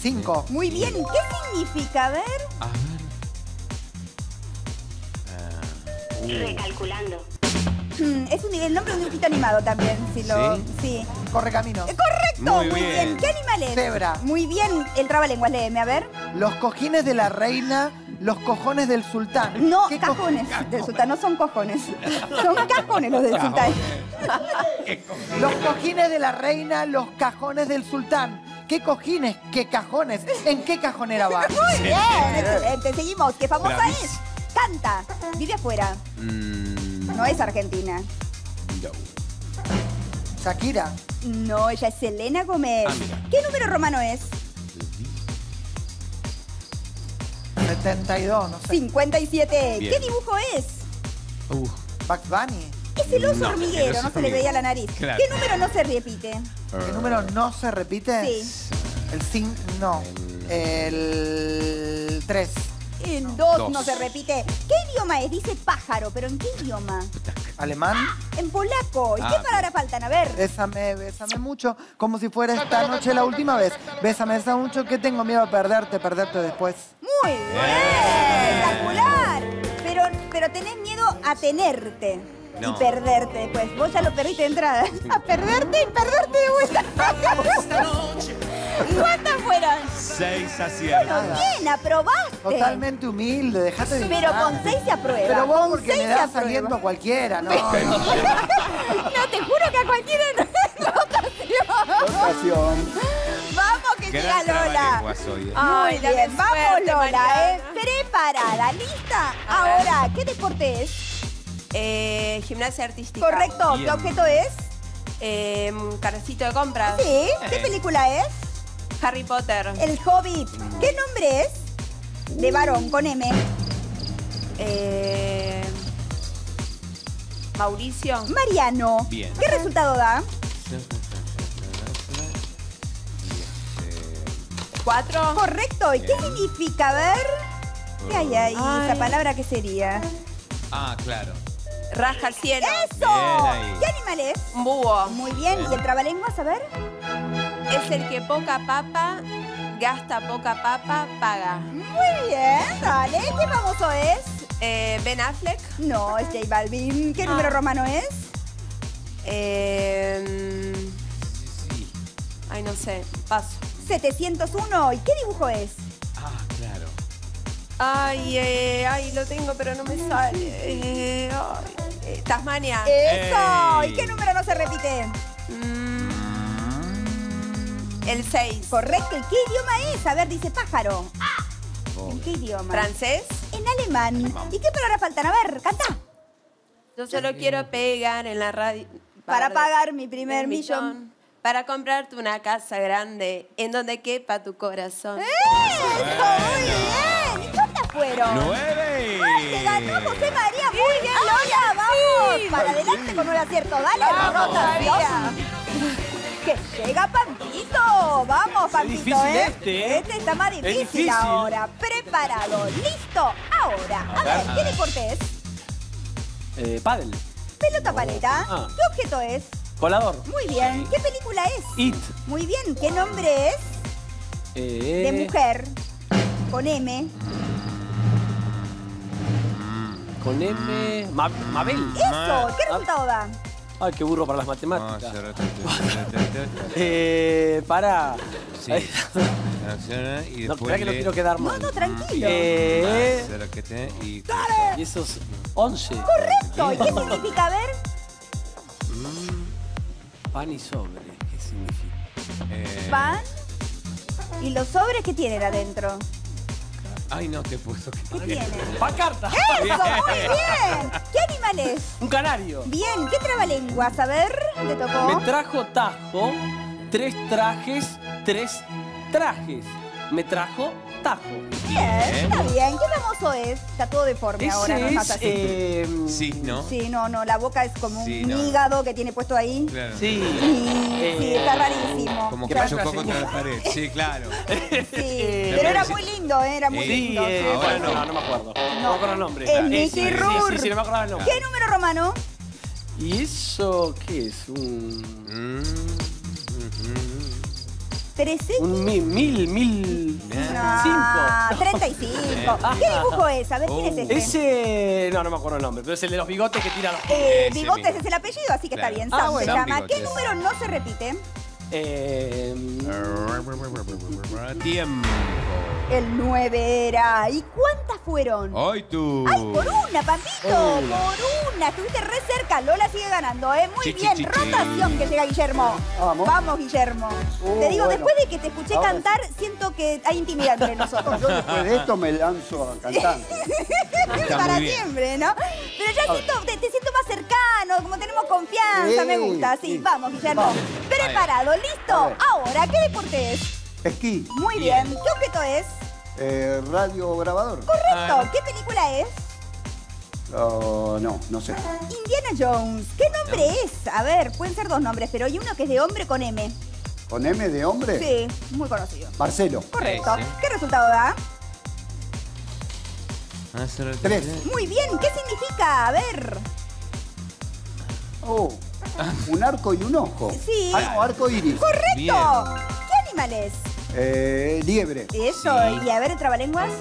Cinco. Muy bien. ¿Qué significa? A ver. A ver. Recalculando. Hmm, es un, el nombre de un dibujito animado también, si lo. ¿Sí? Sí. Corre camino. Eh, Correcto, Muy muy, bien. bien. ¿Qué animal es? Cebra. Muy bien. El trabalenguas, léeme, a ver. Los cojines de la reina, los cojones del sultán. No, ¿Qué co- cajones *laughs* del sultán, no son cojones. Son cajones los del sultán. *laughs* Los cojines de la reina, los cajones del sultán. ¿Qué cojines? ¿Qué cajones? ¿En qué cajonera va? Muy bien, excelente. Seguimos. ¿Qué famosa Bravísimo. es? Canta. Vive afuera. Mm, No es argentina. no. Shakira. No, ella es Selena Gómez. ¿Qué número romano es? 72, no sé. 57. Bien. ¿Qué dibujo es? Uh, Bugs Bunny. Es el oso No, el hormiguero, oso no se le hormiguero. veía la nariz. Claro. ¿Qué número no se repite? ¿Qué número no se repite? Sí. El 5, no. El 3. El 2 Dos. no se repite. ¿Qué idioma es? Dice pájaro, pero ¿en qué idioma? ¿Alemán? En polaco. ¿Y Ah, qué palabras faltan? A ver. Bésame, bésame mucho, como si fuera esta noche la última vez. Bésame, bésame mucho, que tengo miedo a perderte, perderte después. Muy bien. Espectacular. Pero, pero tenés miedo a tenerte. No. Y perderte después. Vos ya lo perdiste de entrada. *laughs* A perderte y perderte de vuelta. *laughs* ¿Cuántas fueron? Seis aciertos. Bueno, bien, aprobaste. Totalmente humilde, dejate de Pero con seis se aprueba. Pero vos Con porque se das saliendo a cualquiera, ¿no? *laughs* No, te juro que a cualquiera no Ocasión. Vamos que llega Lola. trabalenguas hoy, ¿eh? Ay, Muy dame bien, vamos Lola, ¿eh? Preparada, ¿lista? A ver. Ahora, ¿qué deporte es? Eh, gimnasia artística. Correcto, ¿qué Bien. objeto es? Eh, carrecito de compras. Sí, ¿qué película es? Harry Potter. El Hobbit. ¿Qué nombre es? De varón, con M. Eh, Mauricio. Mariano. Bien. ¿Qué resultado da? Cuatro. Correcto, ¿y qué Bien. significa? A ver. ¿Qué hay ahí? Ay. Esa palabra, ¿qué sería? Ah, claro. Rasca el cielo. ¡Eso! Bien ahí. ¿Qué animal es? Un búho. Muy bien, ¿y el trabalenguas? A ver. Es el que poca papa, gasta poca papa, paga. Muy bien, dale. ¿Qué famoso es? Eh, ben Affleck. No, es J Balvin. ¿Qué Ah. número romano es? Eh, ay, no sé. Paso. 701. ¿Y qué dibujo es? Ay, eh, ay, lo tengo, pero no me sale. Eh, ay, eh, Tasmania. ¡Eso! Ey. ¿Y qué número no se repite? Mm, el 6. Correcto. ¿Y qué idioma es? A ver, dice pájaro. ¿En qué idioma? ¿Francés? En alemán. ¿Y qué palabras faltan? A ver, canta. Yo solo quiero pegar en la radio. Para pagar mi primer millón. Para comprarte una casa grande en donde quepa tu corazón. ¡Eso! ¡Muy bien! ¿Y cuántas fueron? ¡Nueve! ¡Te ganó José María! ¡Muy bien, Lola! ¡Vamos! Para adelante con un acierto. ¡Dale, Vamos, rotación! ¡Que llega Pampito! ¡Vamos, Pampito, eh! este, ¿eh? Este está más Es difícil, ahora. Preparado. ¿Listo? Ahora. A, A ver, ver. ¿qué deporte es? Eh, pádel. Pelota paleta. Ah. ¿Qué objeto es? Colador. Muy bien. ¿Qué película es? It. Muy bien. ¿Qué nombre es? Eh, De mujer. Con M. Con M. Ma- Mabel. Eso. ¿Qué resultado da? Ay, qué burro para las Ah, matemáticas. Eh, para. Sí. Y No, espera que no quiero quedar No, mal. no, tranquilo. Eh, Acércate y... y esos 11. Correcto. ¿Y qué significa? A ver. Pan y sobre. ¿Qué significa? Eh, Pan. ¿Y los sobres que tienen adentro? Ay, no te puedo ¿Qué creer. tienen? ¡Pancarta! ¡Eso! ¡Muy bien! ¿Qué animal es? Un canario. Bien. ¿Qué trabalenguas? A ver. ¿Te tocó? Me trajo Tajo, tres trajes, tres trajes. Me trajo Tajo. Bien. Está bien. ¿Qué famoso es? Está todo deforme ahora, no Ese es más es. así. eh, Sí, ¿no? Sí, no, no, la boca es como Sí, un no. hígado que tiene puesto ahí. Claro. Sí. Sí, Eh, está rarísimo. Como ¿Qué que chocó contra la pared. Sí, claro. *laughs* Sí, Eh, pero era sí. muy lindo, ¿eh? era muy Sí, lindo. eh, sí. ahora no. no, no me acuerdo. No, me acuerdo el nombre. Es Eh, Nicky sí, sí, Rourke. Sí, sí, no me acordaba el nombre. ¿Qué número romano? ¿Y eso qué es? Un. Mm, ¿13? Un mil, mil, mil. No, Cinco. 35. *laughs* ¿Qué dibujo es? A ver, ¿quién es Oh. este? Ese. No, no me acuerdo el nombre, pero es el de los bigotes que tira los. Eh, Bigotes mismo. es el apellido, así que Claro. está bien. Ah, Sam se bueno. llama. Bigotes. ¿Qué número no se repite? Eh, Tiempo. El 9 era. ¿Y cuántas fueron? ¡Ay, tú! ¡Ay, por una, Pampito! Oh. Por una. Estuviste re cerca. Lola sigue ganando, ¿eh? Muy Chi, bien. chi, chi. Rotación que llega Guillermo. Vamos. Guillermo. Uh, Te digo, bueno. después de que te escuché Ahora cantar, siento que hay intimidad entre nosotros. Yo después de esto me lanzo a. *laughs* Está Para siempre, ¿no? Pero ya siento, te, te siento más cercano, como tenemos confianza, Sí, me gusta. Sí, sí. vamos, Guillermo. Vamos. Preparado, listo. Ahora, ¿qué deporte es? Esquí, Muy bien. ¿Qué objeto es? eh, radio grabador. Correcto. ¿Qué película es? Oh, no, no sé. Indiana Jones. ¿Qué nombre es? A ver, pueden ser dos nombres, pero hay uno que es de hombre con M. ¿Con M de hombre? Sí, muy conocido. Marcelo. Correcto. Sí, sí. ¿Qué resultado da? Tres. Muy bien. ¿Qué significa? A ver. Oh, *laughs* un arco y un ojo. Sí. Ah, no, arco iris. Correcto. Bien. ¿Qué animal es? Eh, liebre. Eso. Y a ver, trabalenguas.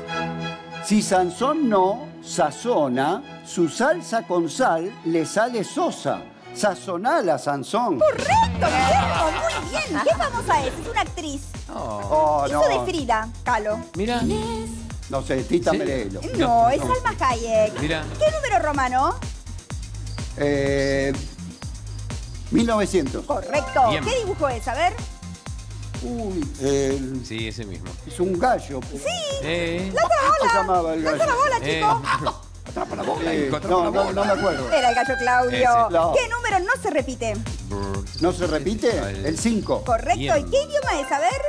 Si Sansón no sazona, su salsa con sal le sale sosa. Sazonala, Sansón. Correcto, Guillermo. Muy bien. ¿Qué famosa es? Es una actriz. Oh, Hizo de no. Frida, Calo. Mira. No sé, Tita Sí. Merelo. No, es Salma Hayek. Mira. ¿Qué número romano? Eh, 1900. Correcto. Bien. ¿Qué dibujo es? A ver. Uy, eh, Sí, ese mismo. es un gallo. Sí. Eh. ¡Lanza la ¿Cómo se bola! llamaba el ¡Lanza la gallo? bola, Eh. chico! *laughs* Atrapa la bola. Eh, Eh, no, la no, bola. no me acuerdo. Era el gallo Claudio. No. ¿Qué número no se repite? ¿No se repite? El 5. Correcto. Bien. ¿Y qué idioma es? A ver.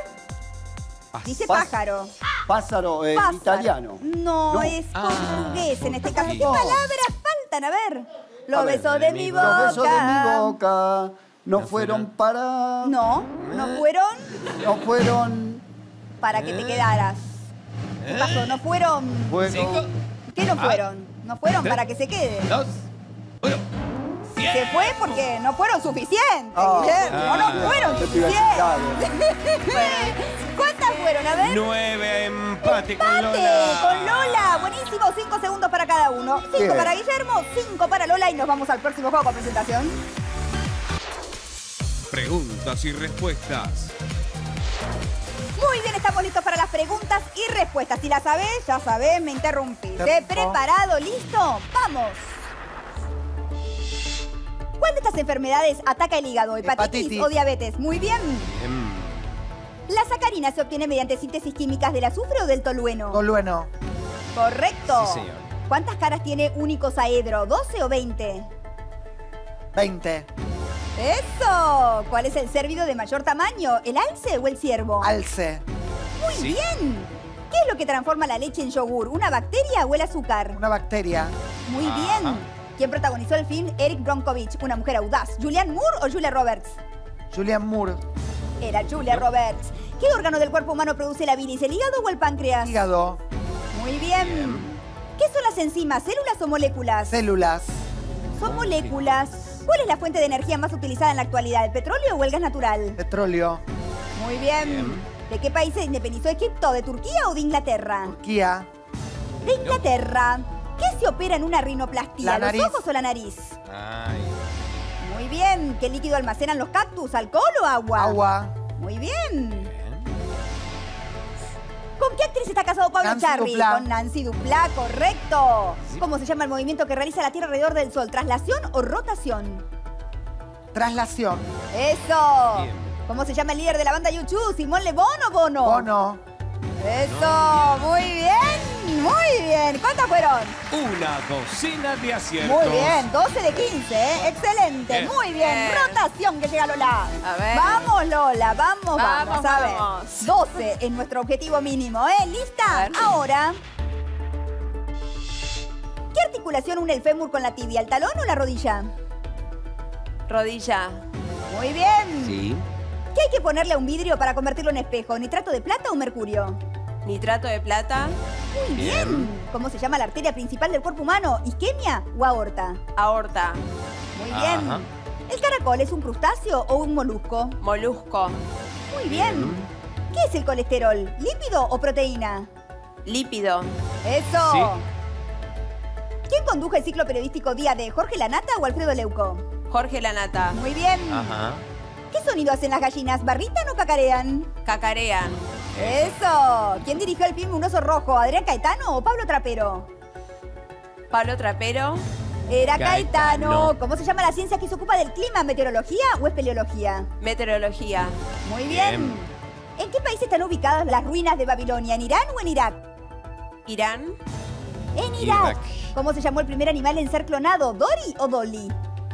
Dice Pas- pájaro. Pájaro eh, Pájaro. italiano. No, No. es Ah. portugués en este caso. ¿Qué palabras faltan? A ver. Los besos de mi boca. Los besos de mi boca no, No fueron fueron. No, para. no fueron No fueron. para que te quedaras. ¿Qué pasó? No fueron. Fueron. ¿Qué no fueron? No fueron para que se quede. Dos. Uno. Se fue porque no fueron suficientes, Ah. Guillermo. No Ah. fueron Yo te iba a suficientes. *laughs* ¿Cuántas fueron? A ver. Nueve. Empate con Empate Lola. con Lola. Buenísimo. Cinco segundos para cada uno. Cinco Bien. para Guillermo, cinco para Lola y nos vamos al próximo juego con presentación. Preguntas y respuestas. Muy bien, estamos listos para las preguntas y respuestas. Si la sabés, ya sabés, me. Tiempo. ¿Preparado? ¿Listo? ¡Vamos! ¿Cuál de estas enfermedades ataca el hígado? ¿Hepatitis, Hepatitis. o diabetes? Muy bien. Em, ¿La sacarina se obtiene mediante síntesis químicas del azufre o del tolueno? Tolueno. Correcto. Sí, señor. ¿Cuántas caras tiene un icosaedro? ¿12 o 20? 20. ¡Eso! ¿Cuál es el cérvido de mayor tamaño? ¿El alce o el ciervo? Alce. Muy Sí. bien. ¿Qué es lo que transforma la leche en yogur? ¿Una bacteria o el azúcar? Una bacteria. Muy Ajá. bien. ¿Quién protagonizó el film Eric Bronkovich? ¿Una mujer audaz? ¿Julianne Moore o Julia Roberts? Julian Moore. Era Julia Roberts. ¿Qué órgano del cuerpo humano produce la bilis? ¿El hígado o el páncreas? Hígado. Muy bien. ¿Qué son las enzimas? ¿Células o moléculas? Células. Son moléculas. ¿Cuál es la fuente de energía más utilizada en la actualidad? ¿El petróleo o el gas natural? Petróleo. Muy bien. ¿De qué país se independizó Egipto? ¿De Turquía o de Inglaterra? Turquía. De Inglaterra. ¿Qué se opera en una rinoplastia? La ¿Los nariz. ojos o la nariz? Ay. Muy bien. ¿Qué líquido almacenan los cactus? ¿Alcohol o agua? Agua. Muy bien. ¿Con qué actriz está casado Pablo Nancy Charri? Con Nancy Duplá, correcto. ¿Cómo se llama el movimiento que realiza la Tierra alrededor del Sol? ¿Traslación o rotación? Traslación. Eso. Bien. ¿Cómo se llama el líder de la banda YouTube? ¿Simón Le Bon o Bono? Bono. Eso, muy bien, muy bien. ¿Cuántas fueron? Una docena de aciertos. Muy bien, 12 de 15, ¿eh? excelente, Bien. muy bien. Bien. Rotación que llega Lola. A ver. Vamos Lola, vamos, vamos, Vamos, a ver. vamos. 12 es nuestro objetivo mínimo, ¿eh? ¿Lista? Ahora. ¿Qué articulación une el fémur con la tibia, el talón o la rodilla? Rodilla. Muy bien. Sí. ¿Qué hay que ponerle a un vidrio para convertirlo en espejo? ¿Nitrato de plata o mercurio? Nitrato de plata. Muy bien. ¿Cómo se llama la arteria principal del cuerpo humano? ¿Isquemia o aorta? Aorta. Muy bien. Ajá. ¿El caracol es un crustáceo o un molusco? Molusco. Muy bien. ¿Qué es el colesterol? ¿Lípido o proteína? Lípido. ¡Eso! Sí. ¿Quién condujo el ciclo periodístico Día de Jorge Lanata o Alfredo Leuco? Jorge Lanata. Muy bien. Ajá. ¿Qué sonido hacen las gallinas? ¿Barritan o cacarean? Cacarean. Eso. ¿Quién dirigió el film Un oso rojo? ¿Adrián Caetano o Pablo Trapero? Pablo Trapero. Era Caetano. Caetano. ¿Cómo se llama la ciencia que se ocupa del clima? ¿Meteorología o espeleología? Meteorología. Muy bien. ¿En qué país están ubicadas las ruinas de Babilonia? ¿En Irán o en Irak? Irán. En Irak. Irak. ¿Cómo se llamó el primer animal en ser clonado? ¿Dory o Dolly?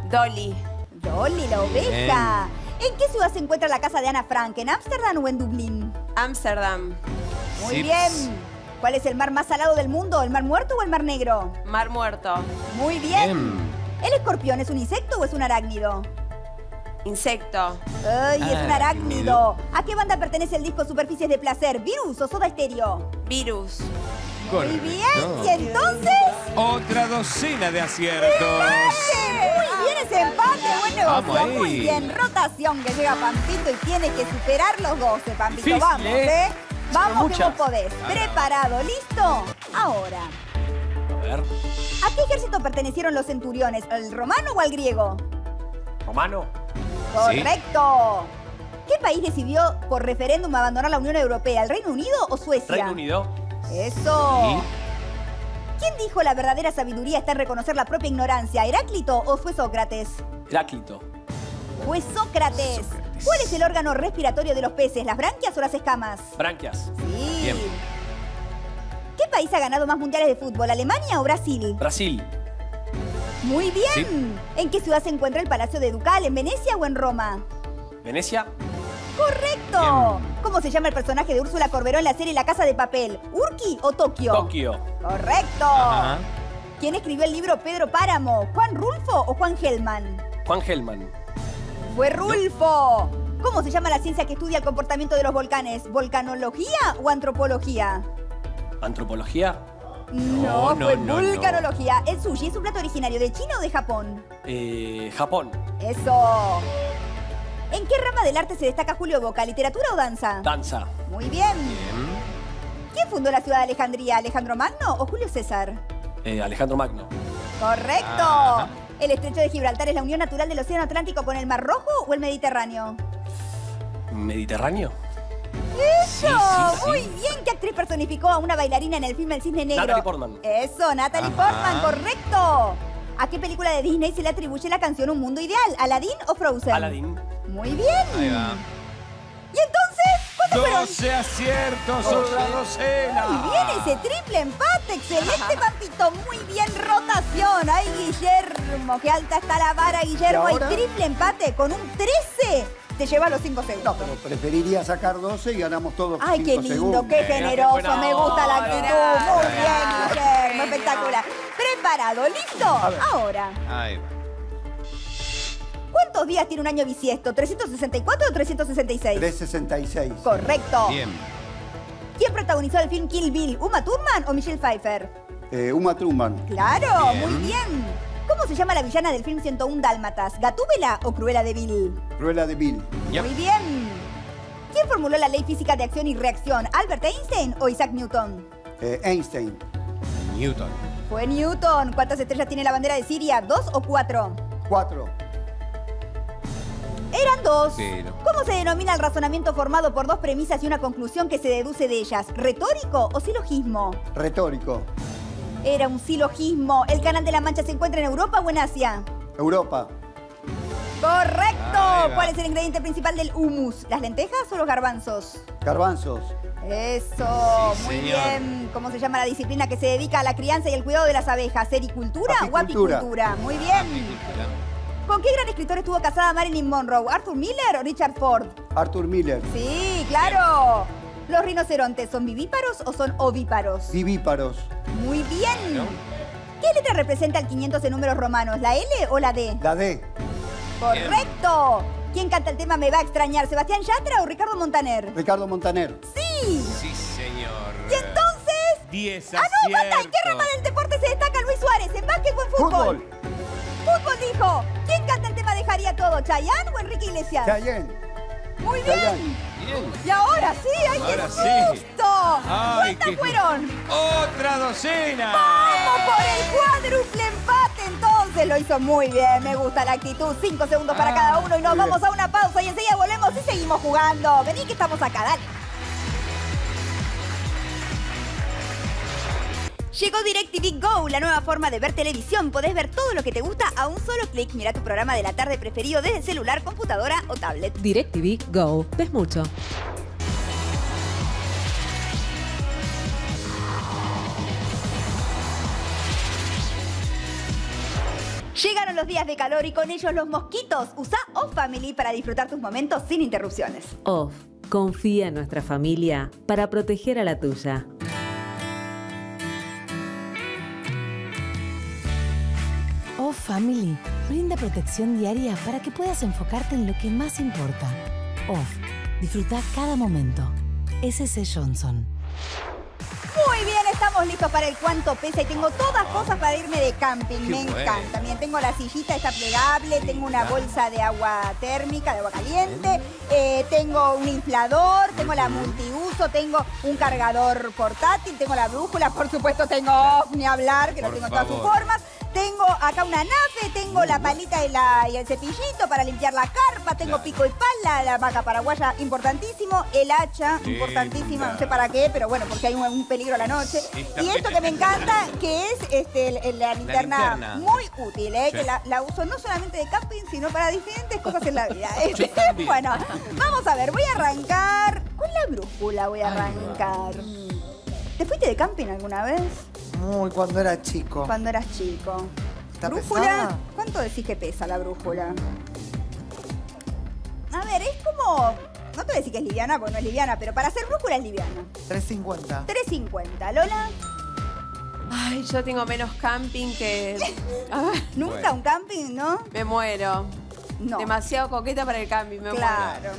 Dolly. Dolly, la oveja. ¿En qué ciudad se encuentra la casa de Ana Frank? ¿En Ámsterdam o en Dublín? Ámsterdam. Muy bien. ¿Cuál es el mar más salado del mundo? ¿El mar muerto o el mar negro? Mar muerto. Muy bien. ¿El escorpión es un insecto o es un arácnido? Insecto. Ay, es un Arácnido. arácnido. ¿A qué banda pertenece el disco Superficies de Placer? ¿Virus o Soda Stereo? Virus. Muy bien. ¿Y entonces? Otra docena de aciertos. Muy bien ese empate, buen Vamos negocio. ahí. Muy bien, rotación que llega Pampito y tiene que superar los 12, Pampito. Difícil, Vamos, ¿eh? ¿eh? Vamos que muchas. vos podés. ¿Preparado? ¿Listo? Ahora. A ver. ¿A qué ejército pertenecieron los centuriones? ¿Al romano o al griego? Romano. Correcto. ¿Qué país decidió por referéndum abandonar la Unión Europea? ¿El Reino Unido o Suecia? Reino Unido. Eso. ¿Quién dijo la verdadera sabiduría está en reconocer la propia ignorancia? ¿Heráclito o fue Sócrates? Heráclito. Fue Sócrates. ¿Cuál es el órgano respiratorio de los peces? ¿Las branquias o las escamas? Branquias. Sí. Bien. ¿Qué país ha ganado más mundiales de fútbol? ¿Alemania o Brasil? Brasil. Muy bien. ¿En qué ciudad se encuentra el Palacio de Ducal? ¿En Venecia o en Roma? Venecia. ¡Correcto! ¿Cómo se llama el personaje de Úrsula Corberó en la serie La Casa de Papel? ¿Urki o Tokio? Tokio. Correcto. ¿Quién escribió el libro Pedro Páramo? ¿Juan Rulfo o Juan Gelman? Juan Gelman. Fue Rulfo. ¿Cómo se llama la ciencia que estudia el comportamiento de los volcanes? ¿Volcanología o antropología? Antropología. No, no, fue no, no. vulcanología. ¿El sushi es un plato originario de China o de Japón? Eh, Japón. Eso. ¿En qué rama del arte se destaca Julio Boca? ¿Literatura o danza? Danza. Muy bien. ¿Quién fundó la ciudad de Alejandría? ¿Alejandro Magno o Julio César? Eh, Alejandro Magno. Correcto. ¿El estrecho de Gibraltar es la unión natural del Océano Atlántico con el Mar Rojo o el Mediterráneo? Mediterráneo. ¡Eso! Muy bien. ¿Qué actriz personificó a una bailarina en el film El Cisne Negro? Natalie Portman. Eso, Natalie Ajá. Portman, correcto. ¿A qué película de Disney se le atribuye la canción Un Mundo Ideal? ¿Aladdin o Frozen? Aladdin. Muy bien. Ahí va. ¿Y entonces? ¿Cuántos fueron? 12 aciertos, otra docena. Muy bien ese triple empate, excelente Pampito, muy bien rotación. Ay, Guillermo, qué alta está la vara, Guillermo. ¿Y Hay ahora? triple empate con un 13. Te lleva los 5 segundos. Pero preferiría sacar 12 y ganamos todos Ay, qué cinco lindo, segundos. qué generoso, buena me gusta la onda. actitud. Muy bien, Guillermo, espectacular. Preparado, listo. ver. Ahora, Ahí va. ¿Cuántos días tiene un año bisiesto? ¿364 o 366? 366. Correcto. Bien. ¿Quién protagonizó el film Kill Bill? ¿Uma Thurman o Michelle Pfeiffer? Eh, Uma Truman. Claro, Bien. muy bien. ¿Cómo se llama la villana del film 101 Dálmatas? ¿Gatúbela o Cruella de Vil? Cruella de Bill. Yep. Muy bien. ¿Quién formuló la ley física de acción y reacción? ¿Albert Einstein o Isaac Newton? Eh, Einstein. Newton. Fue Newton. ¿Cuántas estrellas tiene la bandera de Siria? ¿Dos o cuatro? 4. Eran dos. Pero. ¿Cómo se denomina el razonamiento formado por dos premisas y una conclusión que se deduce de ellas? ¿Retórico o silogismo? Retórico. Era un silogismo. ¿El Canal de la Mancha se encuentra en Europa o en Asia? Europa. ¡Correcto! ¿Cuál es el ingrediente principal del hummus? ¿Las lentejas o los garbanzos? Garbanzos. Eso, Sí, muy señor. bien. ¿Cómo se llama la disciplina que se dedica a la crianza y el cuidado de las abejas? ¿Sericultura o Apicultura. apicultura? Muy bien. Apicultura. ¿Con qué gran escritor estuvo casada Marilyn Monroe? ¿Arthur Miller o Richard Ford? Arthur Miller. Sí, claro. ¿Los rinocerontes son vivíparos o son ovíparos? Vivíparos. Muy bien. ¿Qué letra representa el 500 en números romanos? ¿La L o la D? La D. Correcto. ¿Quién canta el tema Me va a extrañar? ¿Sebastián Yatra o Ricardo Montaner? Ricardo Montaner. Sí. Sí, señor. Y entonces... 10 Ah, no, falta. ¿En qué rama del deporte se destaca Luis Suárez? ¿En básquet o en fútbol? Fútbol. Fútbol dijo. ¿Quién canta el tema Dejaría todo? ¿Chayanne o Enrique Iglesias? Chayanne. Muy bien. Chayanne. Bien. Y ahora sí, ¡ay, qué Ahora sí. susto! Ay, ¿Cuántas qué- fueron? ¡Otra docena! ¡Vamos por el cuádruple empate! Entonces lo hizo muy bien. Me gusta la actitud. Cinco segundos para Ah, cada uno y nos bien. vamos a una pausa y enseguida volvemos y seguimos jugando. Vení que estamos acá, dale. Llegó DirecTV Go, la nueva forma de ver televisión. Podés ver todo lo que te gusta a un solo clic. Mira tu programa de la tarde preferido desde celular, computadora o tablet. DirecTV Go. ¿Ves mucho? Llegaron los días de calor y con ellos los mosquitos. Usa Off Family para disfrutar tus momentos sin interrupciones. Off. Confía en nuestra familia para proteger a la tuya. Family brinda protección diaria para que puedas enfocarte en lo que más importa. Off. Disfruta cada momento. SC Johnson. Muy bien, estamos listos para el cuánto pesa y tengo todas cosas para irme de camping. Qué Me bueno. encanta. También tengo la sillita, está plegable, tengo una bolsa de agua térmica, de agua caliente, eh, tengo un inflador, tengo la multiuso, tengo un cargador portátil, tengo la brújula, por supuesto tengo off, ni hablar, que lo Por tengo en todas sus formas. Tengo acá una nafe, tengo la palita y, la- y el cepillito para limpiar la carpa, tengo Claro. pico y pala, la vaca paraguaya, importantísimo, el hacha, Linda. importantísima, no sé para qué, pero bueno, porque hay un, un peligro a la noche. Y esto que me encanta, que es este, el- el- la, linterna linterna. muy útil, ¿eh? Sí. que la, la uso no solamente de camping, sino para diferentes cosas en la vida. *laughs* Este, también. *laughs* bueno, vamos a ver, voy a arrancar con la brújula, voy a arrancar. ¿Te fuiste de camping alguna vez? Muy cuando era chico. Cuando eras chico. ¿Está ¿Brújula? pesada? ¿Cuánto decís que pesa la brújula? A ver, es como... No te voy a decir que es liviana, porque no es liviana, pero para hacer brújula es liviana. 350. 3.50. Lola, Ay, yo tengo menos camping que. *laughs* A ver, nunca Bueno. un camping, ¿no? me muero. No. Demasiado coqueta para el camping, me Claro.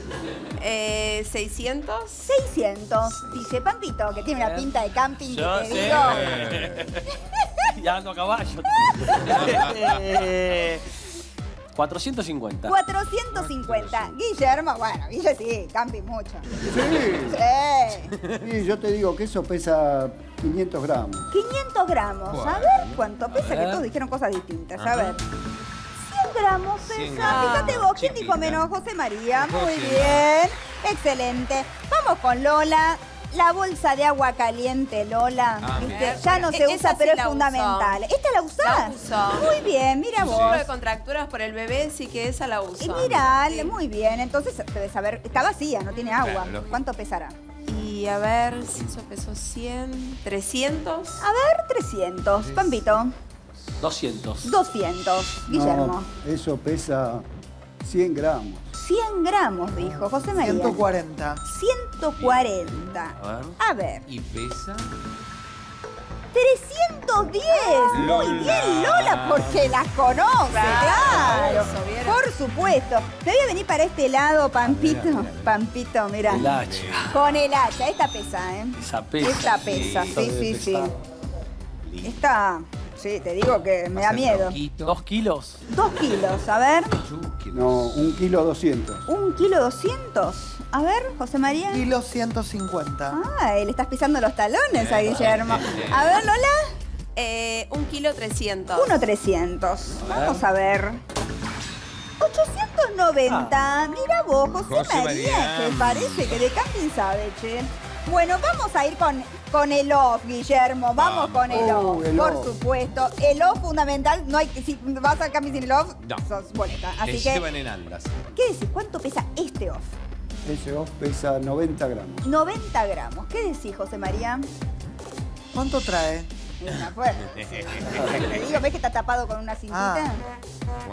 Eh, 600. 600, dice Pampito, que tiene una pinta de camping que Yo te sé. digo. *laughs* ya ando a caballo. Eh, 450. 450. Guillermo, bueno, Guille sí, camping mucho. Sí. Sí. Sí, yo te digo que eso pesa 500 gramos. 500 gramos. A ver cuánto pesa, que todos dijeron cosas distintas. A ver. 100 gramos 100 pesa. gramos. Fíjate vos, ¿quién dijo menos? José María. Muy bien. Excelente. Vamos con Lola. La bolsa de agua caliente, Lola. Ah. Ya no E- se esa usa, sí pero es uso. fundamental. ¿Esta la usás? La uso. Muy bien, mira vos. De contracturas por el bebé, sí que esa la uso. Y mira, Sí. muy bien. Entonces debes saber. Está vacía, no tiene agua. Claro. ¿Cuánto pesará? Y a ver, si eso pesó 100, 300. A ver, 300. Pampito, 200. 200. Guillermo. No, eso pesa 100 gramos. 100 gramos, dijo José María. 140. 140. A ver. A ver, ¿Y pesa? 310. Muy Lola. bien, Lola, porque las conoce, claro. Eso, ¿vieron? Por supuesto. Me voy a venir para este lado, Pampito. Mira, mira. Pampito, mira. El hacha. Con el hacha. Esta pesa, ¿eh? Esa pesa. Esta pesa, sí, sí, sí. Esta, sí, te digo que me da miedo. Dos kilos. Dos kilos, a ver. No, un kilo 200. Un kilo doscientos. A ver, José María. Kilo 150. Ah, le estás pisando los talones a Guillermo. A ver, Lola. Eh, un kilo 300. Uno 300. Vamos a ver. 890. Mira vos, José, José María, María. que parece que de camping sabe, che. Bueno, vamos a ir con, con el off, Guillermo. Vamos con el Oh, off, el por off. supuesto. El off fundamental, no hay que, si vas al camping sin el off, No. sos boleta. Te Así que, llevan en andas. ¿qué decís? ¿Cuánto pesa este off? Ese off pesa 90 gramos. 90 gramos. ¿Qué decís, José María? ¿Cuánto trae? Una fuerte. *laughs* Te digo, ¿ves que está tapado con una cintita? Ah.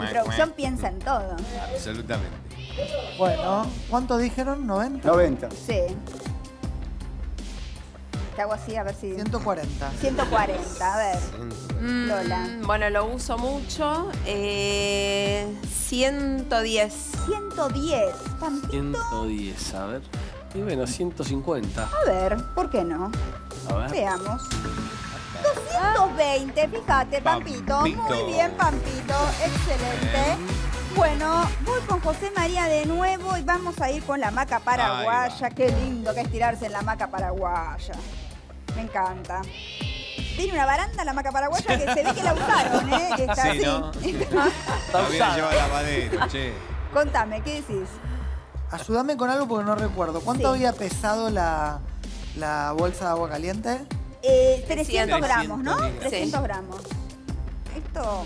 Mi producción piensa en todo. Absolutamente. Bueno, ¿cuánto dijeron? ¿90? 90. Sí. Te hago así, a ver si... 140. 140, a ver. Mm, Lola. Bueno, lo uso mucho. Eh, 110. 110. Pampito. 110, a ver. Y bueno, 150. A ver, ¿por qué no? A ver. Veamos. 220, fíjate, Pampito. Pampito. Muy bien, Pampito. Excelente. Bueno, voy con José María de nuevo y vamos a ir con la maca paraguaya. Qué lindo que es tirarse en la maca paraguaya. Me encanta. Tiene una baranda la maca paraguaya que se ve que la usaron, ¿eh? Que está Sí, así. che. Contame, ¿qué decís? Ayúdame con algo porque no recuerdo. ¿Cuánto había pesado la, la bolsa de agua caliente? Eh, 300 gramos, 300 ¿no? libras. 300 gramos. Esto,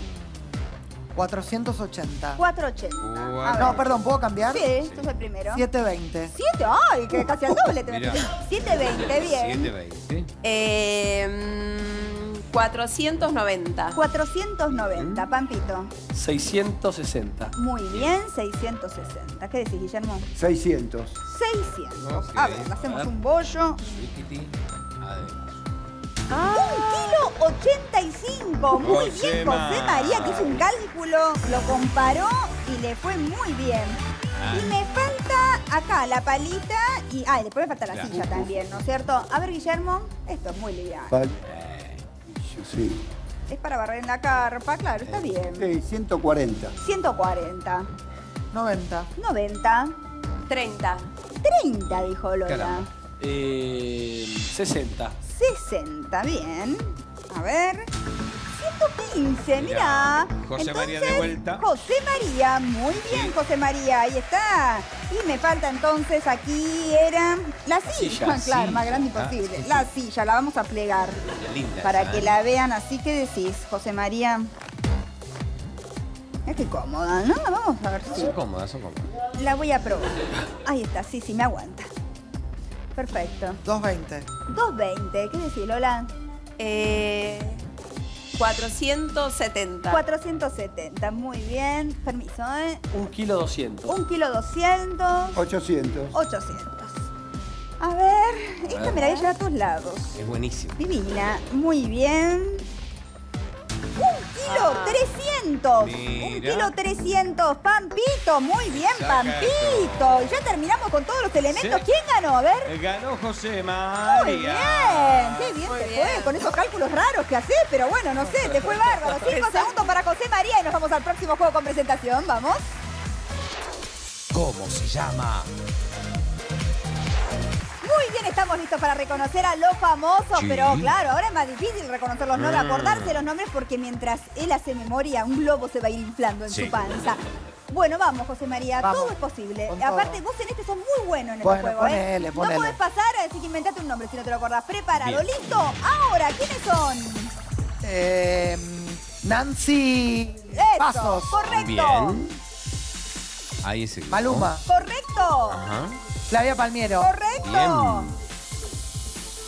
480. 480. A No, ver. perdón, ¿puedo cambiar? Sí, esto es el primero. 720. 7, ay, que casi al doble te Mirá. metí. 720, bien. 720. Eh, mm, 490. 490, Pampito. 660. Muy bien, 660. ¿Qué decís, Guillermo? 600. 600. Ok. A ver, hacemos un bollo. Suititi. Adentro. Un kilo 85. Muy José bien, José Ma. María, que hizo un cálculo, lo comparó y le fue muy bien. Ah. Y me falta acá la palita y. Ah, y después me falta la silla también, ¿no es cierto? A ver, Guillermo, esto es muy liviano. Yo sí. Es para barrer en la carpa, claro, está bien. Sí, 140. 140. 90. 90. 30. 30, dijo Lola. Caramba. Eh, 60. 60, bien. A ver. 115, mira. José María de vuelta. José María, muy bien, José María, ahí está. Y me falta entonces aquí era la silla, silla, claro, más grande Ah, imposible. sí, sí. La silla, la vamos a plegar Linda. para que ¿eh? la vean así. ¿Qué decís, José María? Es que cómoda, ¿no? Vamos a ver si Son cómodas, son cómodas. la voy a probar. Ahí está, sí, sí, me aguanta. Perfecto. 220. 220, ¿qué decís, Lola? Eh, 470. 470, muy bien. Permiso, ¿eh? Un kilo 200. Un kilo 200, 800. 800. A ver, esta me la voy a llevar a todos lados. Es buenísimo. Divina, muy bien. Un kilo 300. Un Mira. kilo 300. Pampito, muy bien, Saca Pampito. Y ya terminamos con todos los elementos. Sí. ¿Quién ganó? A ver. Eh, Ganó José Muy María. bien, qué bien Muy te bien. fue con esos cálculos raros que haces, pero bueno, no sé, te fue bárbaro. Cinco segundos para José María y nos vamos al próximo juego con presentación. Vamos. ¿Cómo se llama? Muy bien, estamos listos para reconocer a los famosos, Sí. pero claro, ahora es más difícil reconocer los nombres, Mm. acordarse los nombres porque mientras él hace memoria, un globo se va a ir inflando en Sí. su panza. Bueno, vamos, José María, Vamos. todo es posible. Con Aparte, todo. vos en este sos muy bueno en este Bueno, juego, ponele, ¿eh? ponele. No podés pasar, así que inventate un nombre si no te lo acordás. Preparado, Bien. listo. Ahora, ¿quiénes son? Eh, Nancy Eso, Pasos. correcto. Bien. Ahí es el. Maluma. Correcto. Ajá. Flavia Palmiero. Correcto. Bien.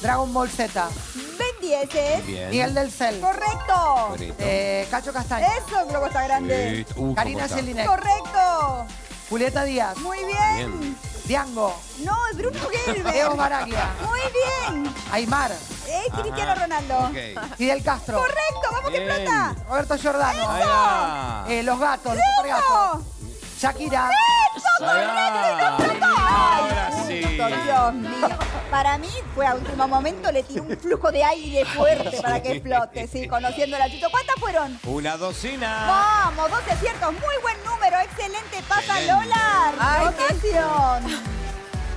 Dragon Ball Z. Ben Dieces. Bien. Miguel del Cel. Correcto. Eh, Cacho Castaña. Eso, globo está grande. Sí. Uh, Karina. Jelinek. Correcto. Julieta Díaz. Muy bien. Bien. Diango. No, es Bruno Gelber. Diego Baraglia. Muy bien. Aymar. Cristiano Ronaldo. Ok. Fidel Castro. Correcto, vamos que Bien. explota. Roberto Giordano. Eh, los gatos. Los gatos. Shakira. Sí. Dios mío. Para mí fue a último momento, le tiró un flujo de aire fuerte para que explote, sí, conociendo la Chito. ¿Cuántas fueron? Una docena. Vamos, 12 aciertos, muy buen número, excelente. Pasa. Lola, Ay, rotación.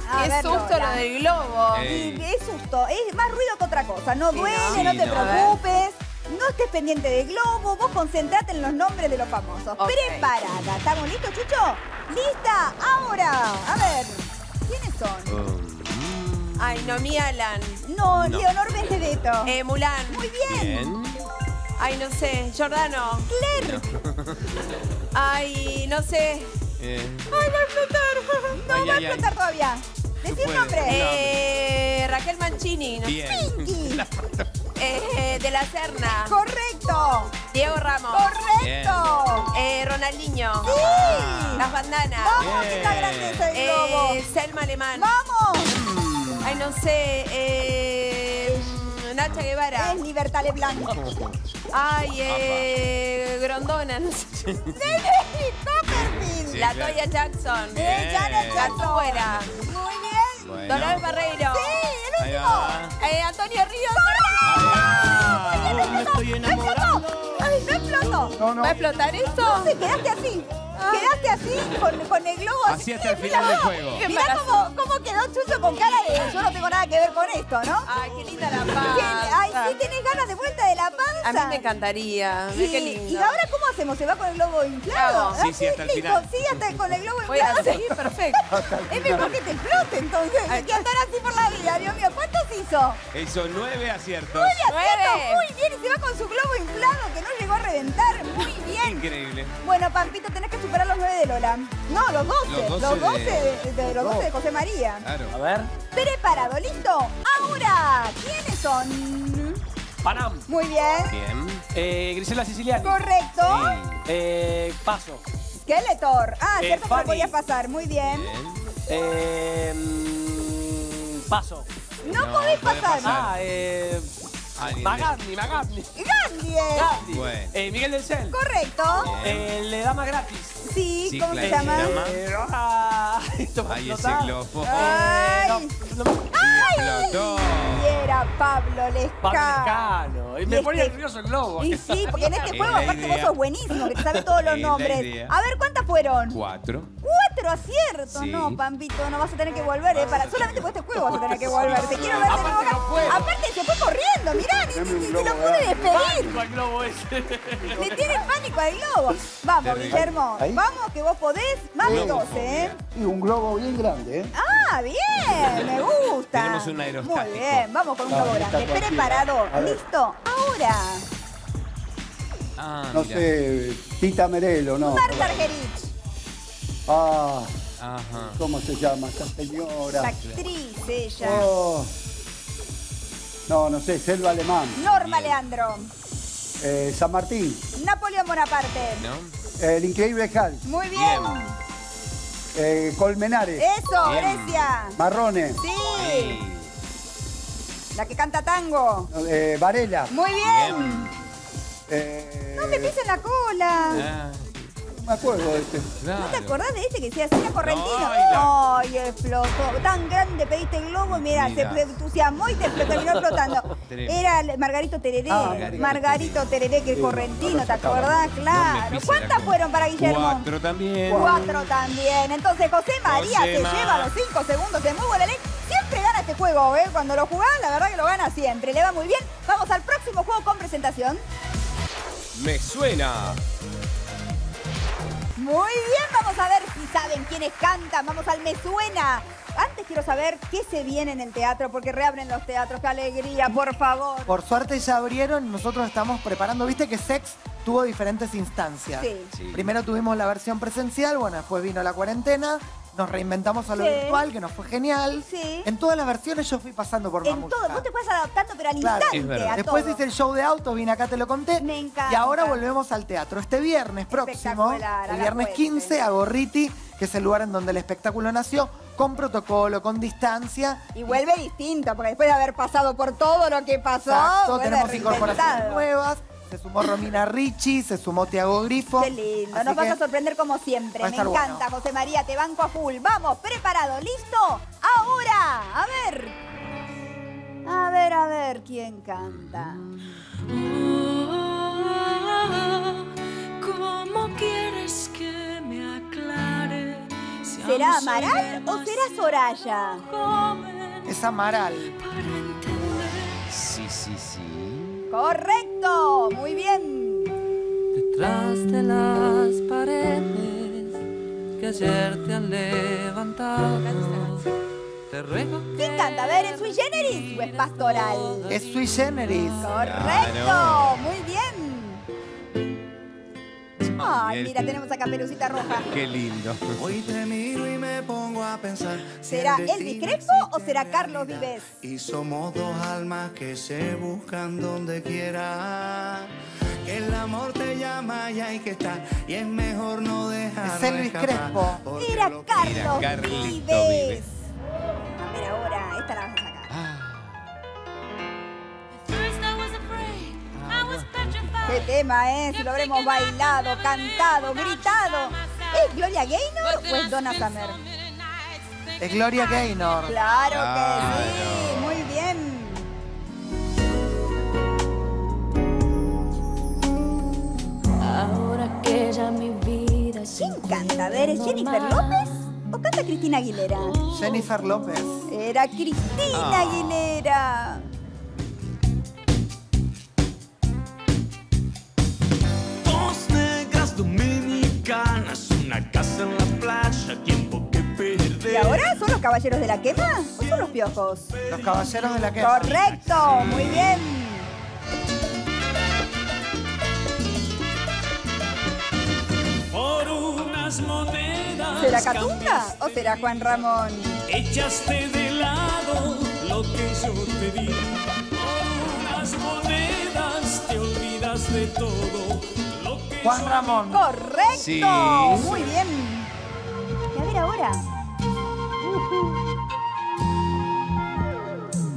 A Qué ver, susto Lola. lo del globo. Y es susto, es más ruido que otra cosa. No Sí, duele, ¿no? no, Sí, te no. preocupes. No estés pendiente del globo, vos concentrate en los nombres de los famosos. Ok. Preparada. ¿Estamos listos, Chucho? ¿Lista? Ahora. A ver, ¿quiénes son? Um, Ay, no, mi Alan. No, No. Leonor Benedetto. Eh, Mulan. Muy bien. bien. Ay, no sé. Jordano. Claire. *laughs* Ay, no sé. Eh, Ay, va a explotar. *laughs* No Ay, va a ay, ay. explotar todavía. Decí un puede. nombre. Eh, Raquel Mancini. No sé. bien. Pinky. *laughs* Eh, de la Serna. Correcto. Diego Ramos. Correcto. Eh, Ronaldinho. Sí. Las bandanas. Vamos, que está grande ese globo. Eh, Selma Alemán. Vamos. Ay, no sé. Eh, Nacha Guevara. Es Libertad Leblanc. Ay, eh, Grondona, no sé. *laughs* Nene, Copperfield. Sí, la claro. Toya Jackson. Eh, Janet Bien. Jackson. Fuera. Muy bien. Bueno. Dolores Barreiro. Sí, el último. Eh, Antonio Ríos. Me estoy enamorando. Ay, no explotó. No, no. ¿Va a explotar esto? No sé, quedaste así. Quedaste así con, con el globo. Así hasta el final del juego. Mirá cómo, cómo quedó Chucho con cara de yo no tengo nada que ver con esto, ¿no? Ay, qué linda la panza. Ay, sí, tenés ganas de vuelta de la panza. A mí me encantaría. Y, qué lindo. ¿Y ahora cómo hacemos? ¿Se va con el globo inflado? Claro. Sí, sí, hasta el final. Sí, hasta con el globo Voy inflado. a seguir perfecto. *laughs* Es mejor que te explote entonces. Que andar así por la vida, Dios mío. ¿Cuántos hizo? Hizo nueve aciertos. Nueve aciertos, muy bien. Y se va con su globo inflado que no llegó a reventar. Muy bien. Increíble. Bueno, Pampito, tenés que superar los nueve de Lola. No, los 12. Los Los 12 12 de- de, de- los 12 de José María. Claro. A ver. Preparado, ¿listo? Ahora, ¿quiénes son? Panam. Muy bien. Bien. Eh, Grisela Siciliani. Correcto. Eh, paso. Skeletor. Ah, Eh, cierto que lo podías pasar. Muy bien. Bien. Eh, mm, paso. No, No, podés puede pasar. pasar. Ah, eh, Magadni. Gandhi. Gandhi. Bueno. Eh, Miguel del Cel. Correcto. Eh, le da más gratis. Sí, Sí, ¿cómo se llama? se llama. Eh, ah, *laughs* esto va Ay, ese globo. Eh, no, Ay. no, Explotó. Y era Pablo Lescano. Pablo Lescano. Y me que- nervioso el globo. Y sí, porque en este *laughs* Es juego aparte vos sos buenísimo, que te sabes todos los *laughs* nombres. A ver, ¿cuántas fueron? Cuatro. Cuatro aciertos. Sí. No, Pampito, no vas a tener que volver, ¿eh? Para, solamente por este juego vas a tener que volver. Te quiero ver de nuevo Aparte acá. no puedo. Aparte se fue corriendo, mirá, ni, ni- ni lo pude despedir. Pánico al globo ese. Le tiene pánico al globo. Vamos. Guillermo. Ahí. Vamos, que vos podés. Más de Globofobia. 12, ¿eh? Y un globo bien grande, ¿eh? Ah, bien, me gusta. Tenemos un aerostático. Muy bien, vamos con un Ah, globo grande. Preparado, listo. Ahora, Ah, No sé, Tita Merelo, ¿no? Marta Argerich, Ah, Ajá. ¿cómo se llama esta señora? la actriz ella. Oh. No, no sé, Selva Alemán, Norma Leandro, eh, San Martín, Napoleón Bonaparte. ¿No? el increíble Hulk, Muy bien. eh, Colmenares, Eso, Bien. Grecia. Marrone, Sí, Sí. la que canta tango. eh, Varela, Muy bien. Bien. eh, No me pisen la cola. Ah, me acuerdo de este. claro. ¿No te acordás de este que decía Celia Correntino? No, Ay, explotó. Tan grande pediste el globo, mira, Mira. se entusiasmó y te terminó *laughs* explotando. Era el Margarito Tereré. Ah, Margarito, Margarito Tereré, que es Sí, correntino, ¿te acordás? Claro. ¿Cuántas fueron para Guillermo? Cuatro también. Cuatro también. Entonces José María se Josema. lleva los cinco segundos de muy buena ley. Siempre gana este juego, ¿eh? Cuando lo jugás, la verdad que lo gana siempre. Le va muy bien. Vamos al próximo juego con presentación. Me suena. Muy bien, vamos a ver si saben quiénes cantan. Vamos al Me Suena. Antes quiero saber qué se viene en el teatro, porque reabren los teatros. ¡Qué alegría, por favor! Por suerte ya abrieron nosotros estamos preparando. Viste que Sex tuvo diferentes instancias. Sí. Sí. Primero tuvimos la versión presencial, bueno, después vino la cuarentena, nos reinventamos a lo Sí. virtual, que nos fue genial. Sí. En todas las versiones yo fui pasando por En todo, vos te puedes adaptando, pero al Claro. instante. Es verdad. a Después todo. hice el show de autos, vine acá, te lo conté. Me encanta. Y ahora volvemos al teatro. Este viernes próximo, el viernes fuente. 15, a Gorriti, que es el lugar en donde el espectáculo nació, con protocolo, con distancia. Y vuelve distinto, porque después de haber pasado por todo lo que pasó, Exacto, tenemos incorporaciones nuevas. Se sumó Romina Ricci, se sumó Tiago Grifo. Qué lindo, nos vas a sorprender como siempre. Me encanta, José María, te banco a full. Vamos, preparado, listo. Ahora, a ver. A ver, a ver quién canta. ¿Cómo quieres que me aclare? Si ¿Será Amaral o será Soraya? Es Amaral. Correcto, muy bien. Detrás de las paredes que ayer te han levantado. Te ruego ¿Quién canta? A ver, ¿es sui generis o es pastoral? Es sui generis. Correcto, Claro. muy bien. Ay, mira, tenemos a Caperucita Roja. Qué lindo. Hoy te miro y me pongo a pensar. ¿Será el Elvis Crespo o será Carlos Vives? Y somos dos almas que se buscan donde quiera. Que el amor te llama y hay que estar. Y es mejor no dejar. Es Elvis Crespo. Era Carlos. Vives. A ver ahora, esta la Qué tema, ¿eh? Si lo habremos bailado, cantado, gritado. ¿Es Gloria Gaynor o es Donna Summer? Es Gloria Gaynor. Claro Claro. que sí, muy bien. Ahora que ya mi vida es ¿Quién canta? A ver, ¿es Jennifer López o canta Cristina Aguilera? Jennifer López. Era Cristina Ah. Aguilera. Dominicanas, una casa en la playa, tiempo que perder. ¿Y ahora son los caballeros de la quema o son los piojos? Los caballeros de la quema. Correcto, muy bien. Por unas monedas. ¿Será Catunga o será Juan Ramón? Echaste de lado lo que yo te di. Por unas monedas te olvidas de todo. Juan Ramón. Correcto, Sí. muy bien. Y a ver ahora.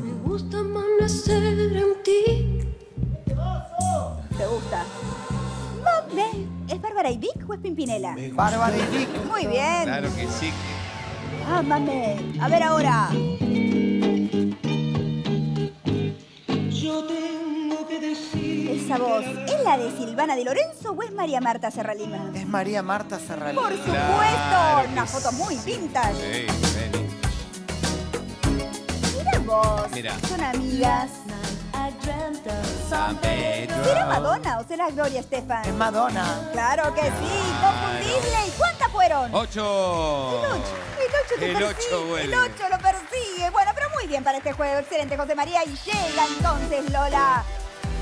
Me gusta amanecer en ti. ¿Te gusta? ¿Es Bárbara y Vic o es Pimpinela? Bárbara y Vic. Muy bien. Claro que sí. Ámame. A ver ahora. Yo decir. Esa voz, ¿es la de Silvana de Lorenzo o es María Marta Serralima? Es María Marta Serralima. Por supuesto, Claro una foto muy vintage. Sí, vení. Mira vos, Mira. son amigas. ¿Será Madonna o será Gloria Estefan? Es Madonna. Claro que sí, confundible. ¿Y cuántas fueron? Ocho. El 8. El 8 te El persigue. ocho vuelve. El 8 lo persigue. Bueno, pero muy bien para este juego. Excelente, José María. Y llega entonces Lola.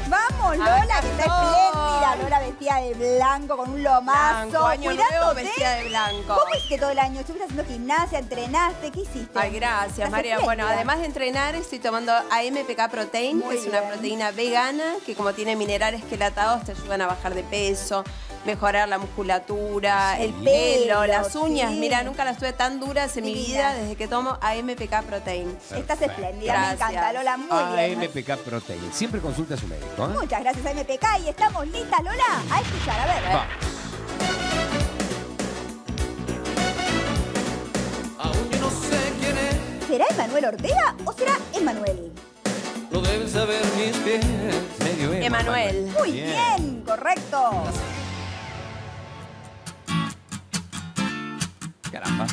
Vamos, Lola, que está espléndida. Lola vestida de blanco con un lomazo. Blanco, año nuevo cuidándote. vestida de blanco. ¿Cómo hiciste todo el año? ¿Estuviste haciendo gimnasia? ¿Entrenaste? ¿Qué hiciste? Ay, gracias, María. Bueno, además de entrenar, estoy tomando AMPK Protein, Muy que es una proteína vegana que como tiene minerales quelatados te ayudan a bajar de peso, mejorar la musculatura, el, El pelo, las uñas. sí. Mira, nunca las tuve tan duras en mi vida desde que tomo AMPK Protein. Estás espléndida, me Gracias. encanta, Lola. Muy bien. AMPK Protein. Siempre consulta a su médico. ¿eh? Muchas gracias a MPK y estamos listas, Lola, a escuchar. A ver. Va. Aún yo no sé quién es. ¿Será Emanuel Ortega o será Emanuel? Lo deben saber mis pies. Medio Emanuel. Muy bien, correcto. Caramba.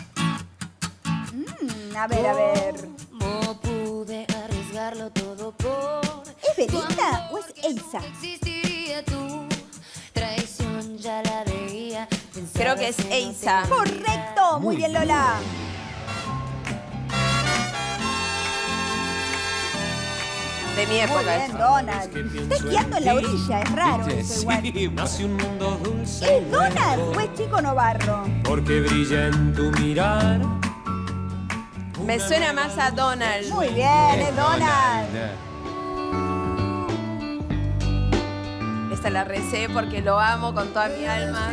Mm, a ver, a ver. No pude arriesgarlo todo por ¿Es Belinda o es veía. Creo que es Eiza. Correcto, muy Muy bien, Lola. De mi Muy época. bien, Donald. Está esquiando en la orilla, es raro eso igual. *laughs* Nace un mundo dulce. ¿Es Donald o es Chico Novarro? Porque brilla en tu mirar. Me suena más a Donald. Muy bien, es Donald. Esta la recé porque lo amo con toda mi alma.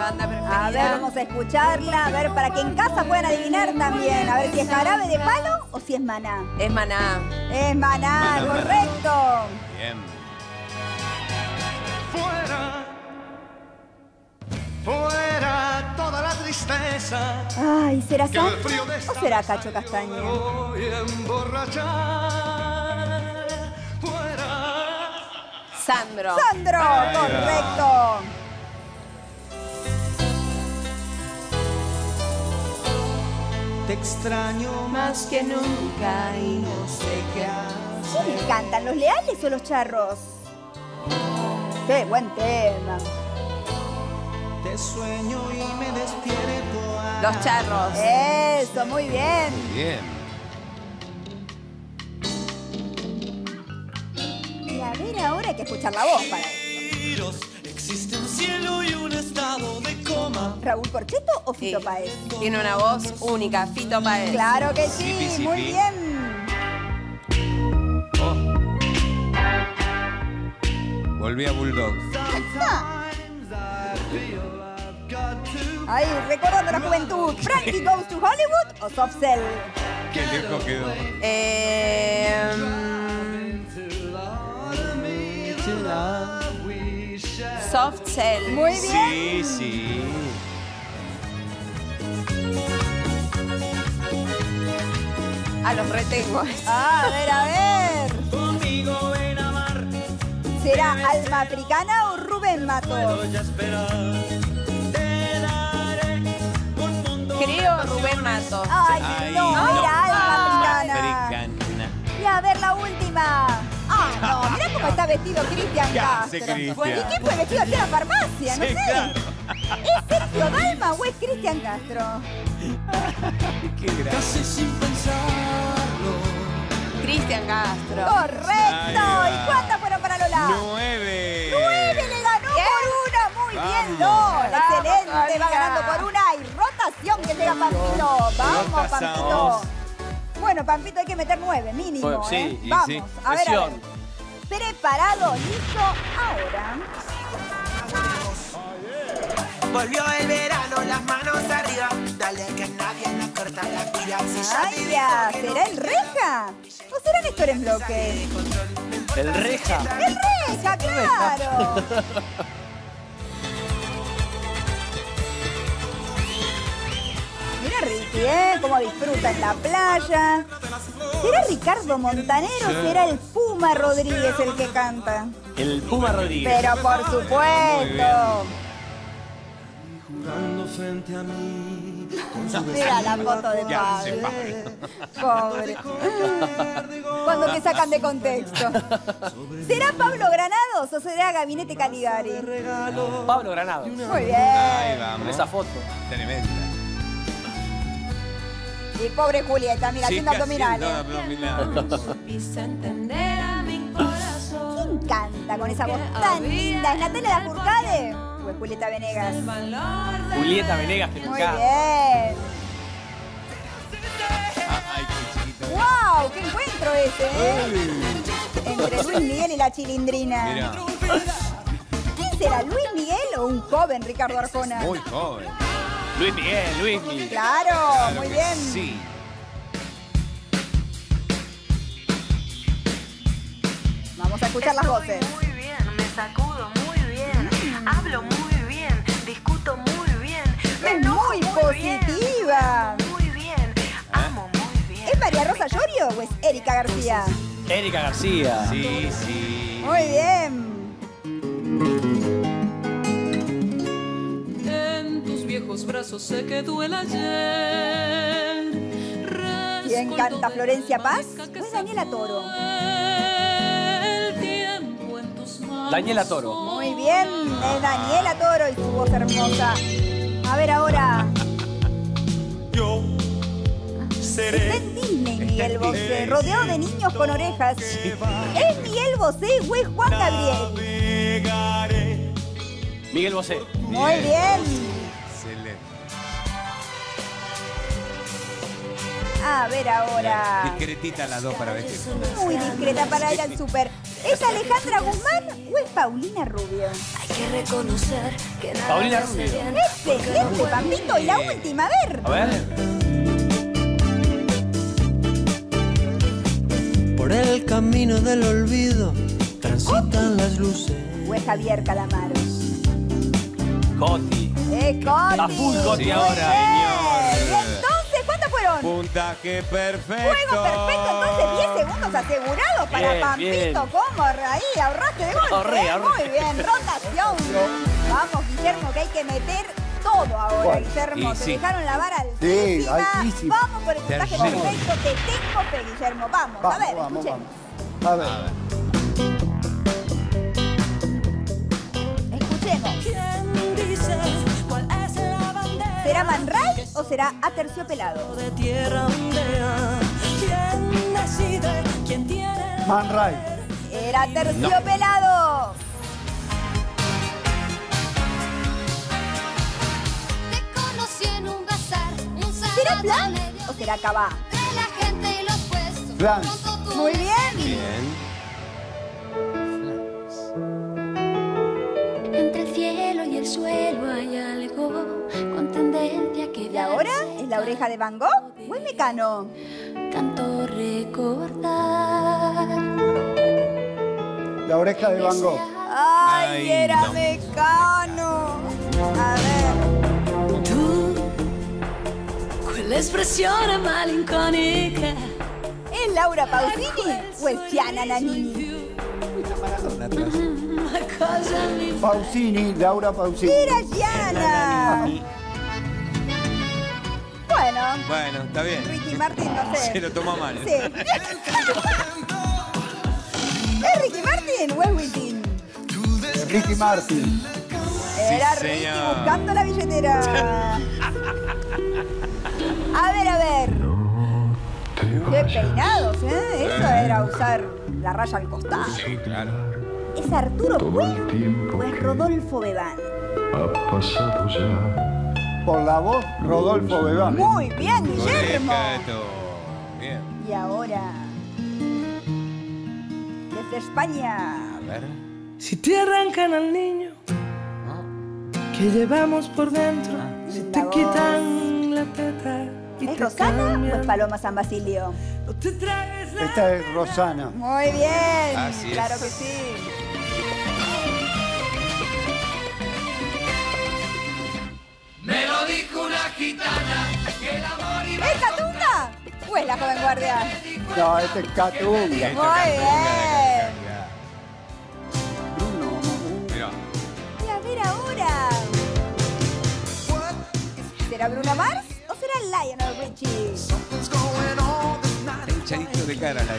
Mi banda preferida. A ver, vamos a escucharla. A ver, para que en casa puedan adivinar también. A ver si es jarabe de palo o si es maná. Es maná. Es maná, Maná, maná. correcto. Bien. Fuera, fuera toda la tristeza. Ay, ¿será de o será Cacho yo me Castaña? voy a emborrachar. Fuera. Sandro. Sandro, correcto. Te extraño Más que nunca y no sé qué hacer. ¿Quiénes cantan, los leales o los charros? Qué buen tema. Te sueño y me despierto. a- Los charros. Eso, muy bien. Bien. Y a ver, ahora hay que escuchar la voz para esto. Existe un cielo y un estado de coma. ¿Raúl Corcheto o Fito Páez? Tiene una voz única, Fito Paez. Claro que sí, muy bien. Volví a Bulldog. Ahí, recordando la juventud. ¿Frankie *laughs* Goes to Hollywood o Soft Cell? Qué lejos quedó. Eh, soft Cell. Muy bien. Sí, sí. A los retengo. A ver, a ver. Conmigo ven a amar. ¿Será Alma Africana o Rubén daré Creo Rubén Mato. Ay, Ay, no, no. Vestido Cristian ¿Qué hace Castro. Cristian? ¿Y quién fue vestido así a la farmacia? No Sí, sé. claro. ¿Es Sergio Dalma o es Cristian Castro? *laughs* Qué grande. Casi sin pensarlo. Cristian Castro. Correcto. Ahí va. ¿Y cuántas fueron para Lola? Nueve. Nueve le ganó por una. Muy bien, Vamos. Lola. Excelente. Vamos, Va ganando por una. Y rotación que llega Pampito. Vamos. Pampito. Bueno, Pampito, hay que meter nueve, mínimo. Bueno, sí, ¿eh? y Vamos. sí. A ver, a ver. Presión. Preparado, listo, ahora. Volvió el verano, las manos arriba. Dale que nadie nos corta la pila. Si ya, ¿será el Reja? ¿O será Néstor en bloque? El reja. ¡El Reja, claro! Ricky, ¿eh? Cómo disfruta en la playa. ¿Será Ricardo Montanero o será el Puma Rodríguez el que canta? El Puma Rodríguez. Pero por supuesto. Jugando frente a mí. Mira la foto de ¿Qué hace Pablo. Pobre. Cuando te sacan de contexto. ¿Será Pablo Granados o será Gabinete Caligari? Pablo Granado. Muy Ahí bien. vamos. Esa foto. Tremenda. Y pobre Julieta, mira, Sí, haciendo que abdominales. haciendo abdominales. ¿Quién canta con esa voz tan linda? ¿Es Natalia Lafourcade o es Julieta Venegas? Julieta Venegas, que Muy bien. Ay, qué chiquito. ¡Wow! ¡Qué encuentro ese, eh! Entre Luis Miguel y la chilindrina. Mira, ¿Quién será, Luis Miguel o un joven Ricardo Arjona? muy joven. Luis Miguel, Luis Miguel. Claro, Claro muy bien. Sí. Vamos a escuchar las voces. Muy bien, me sacudo muy bien. Hablo muy bien, discuto muy bien. Me Es enojo muy bien, positiva. Muy bien, amo muy bien. ¿Es María Rosa Llorio o es Erika García? Erika García. Sí, sí. Muy bien. Viejos brazos sé que duele ayer. ¿Quién canta Florencia Paz? ¿O es Daniela Toro? El tiempo en tus manos. Daniela Toro. Muy bien, es Daniela Toro y su voz hermosa. A ver ahora. Yo Está seré. en Disney Miguel Bosé, rodeado de niños con orejas. ¿Es Miguel Bosé es Juan Gabriel? Miguel Bosé. Muy bien. A ver ahora. Discretita las dos para vestir. Muy discreta para ir al súper. ¿Es Alejandra Guzmán o es Paulina Rubio? Hay que reconocer que nada Paulina Rubio. Excelente, Pampito. Y la última, a ver. A ver. Por el camino del olvido transitan las luces. O es Javier Calamaro. Coti. ¡Eh, Coti! A full Coti ahora, Puntaje perfecto. Juego perfecto, entonces 10 segundos asegurados para Bien, Pampito. bien. ¿Cómo? Ahí, ahorraste de golpe. Ahorré, ¿eh? ahorré. Muy bien, rotación. Vamos, Guillermo, que hay que meter todo ahora, Bueno. Guillermo. Y Te sí. dejaron la vara Sí, altísima. Vamos por el puntaje perfecto. Te tengo fe, Guillermo. Vamos, a Vamos, ver, vamos, escuchemos. vamos. A ver. ¿Será Man Ray o será Aterciopelado? Man Ray. Era Terciopelado. Te conocí en un bazar, un ¿Será Plan o será Cabá? Plan. Muy bien. Bien. Entre el cielo y el suelo hay algo ¿Y ahora? ¿Es la oreja de Van Gogh o es Mecano? tanto recordar. La oreja de Van Gogh. ¡Ay, Ay, era no. Mecano! A ver. tu quella espressione malinconica ¿Es Laura Pausini o es Gianna Nannini? Pausini, Laura Pausini. ¡Era Gianna! ¿No? Bueno, está bien. Ricky Martin, no sé. Se lo toma mal. Sí. ¿Es Ricky Martin o es Wisin? Ricky Martin. Era Sí, Ricky señor. buscando la billetera. A ver, a ver. Qué peinados, ¿eh? Eso era usar la raya al costado. Sí, claro. ¿Es Arturo Puig o es Rodolfo Bebán? Ha pasado ya. Por la voz, Rodolfo Bebán. Muy bien, Guillermo. Bien. Y ahora. Desde España. A ver. Si te arrancan al niño que llevamos por dentro, si te voz. quitan la teta y ¿Es te Rosana o cambian, es Paloma San Basilio? Esta es Rosana. Muy bien. Así es. claro que sí. Gitana que el amor iba ¿Es Catunga? ¿O es la joven guardia? No, este es Catunga. Muy bien. Mira. Y a ver ahora. ¿Será Bruno Mars o será Lionel Richie? Hinchadito de cara la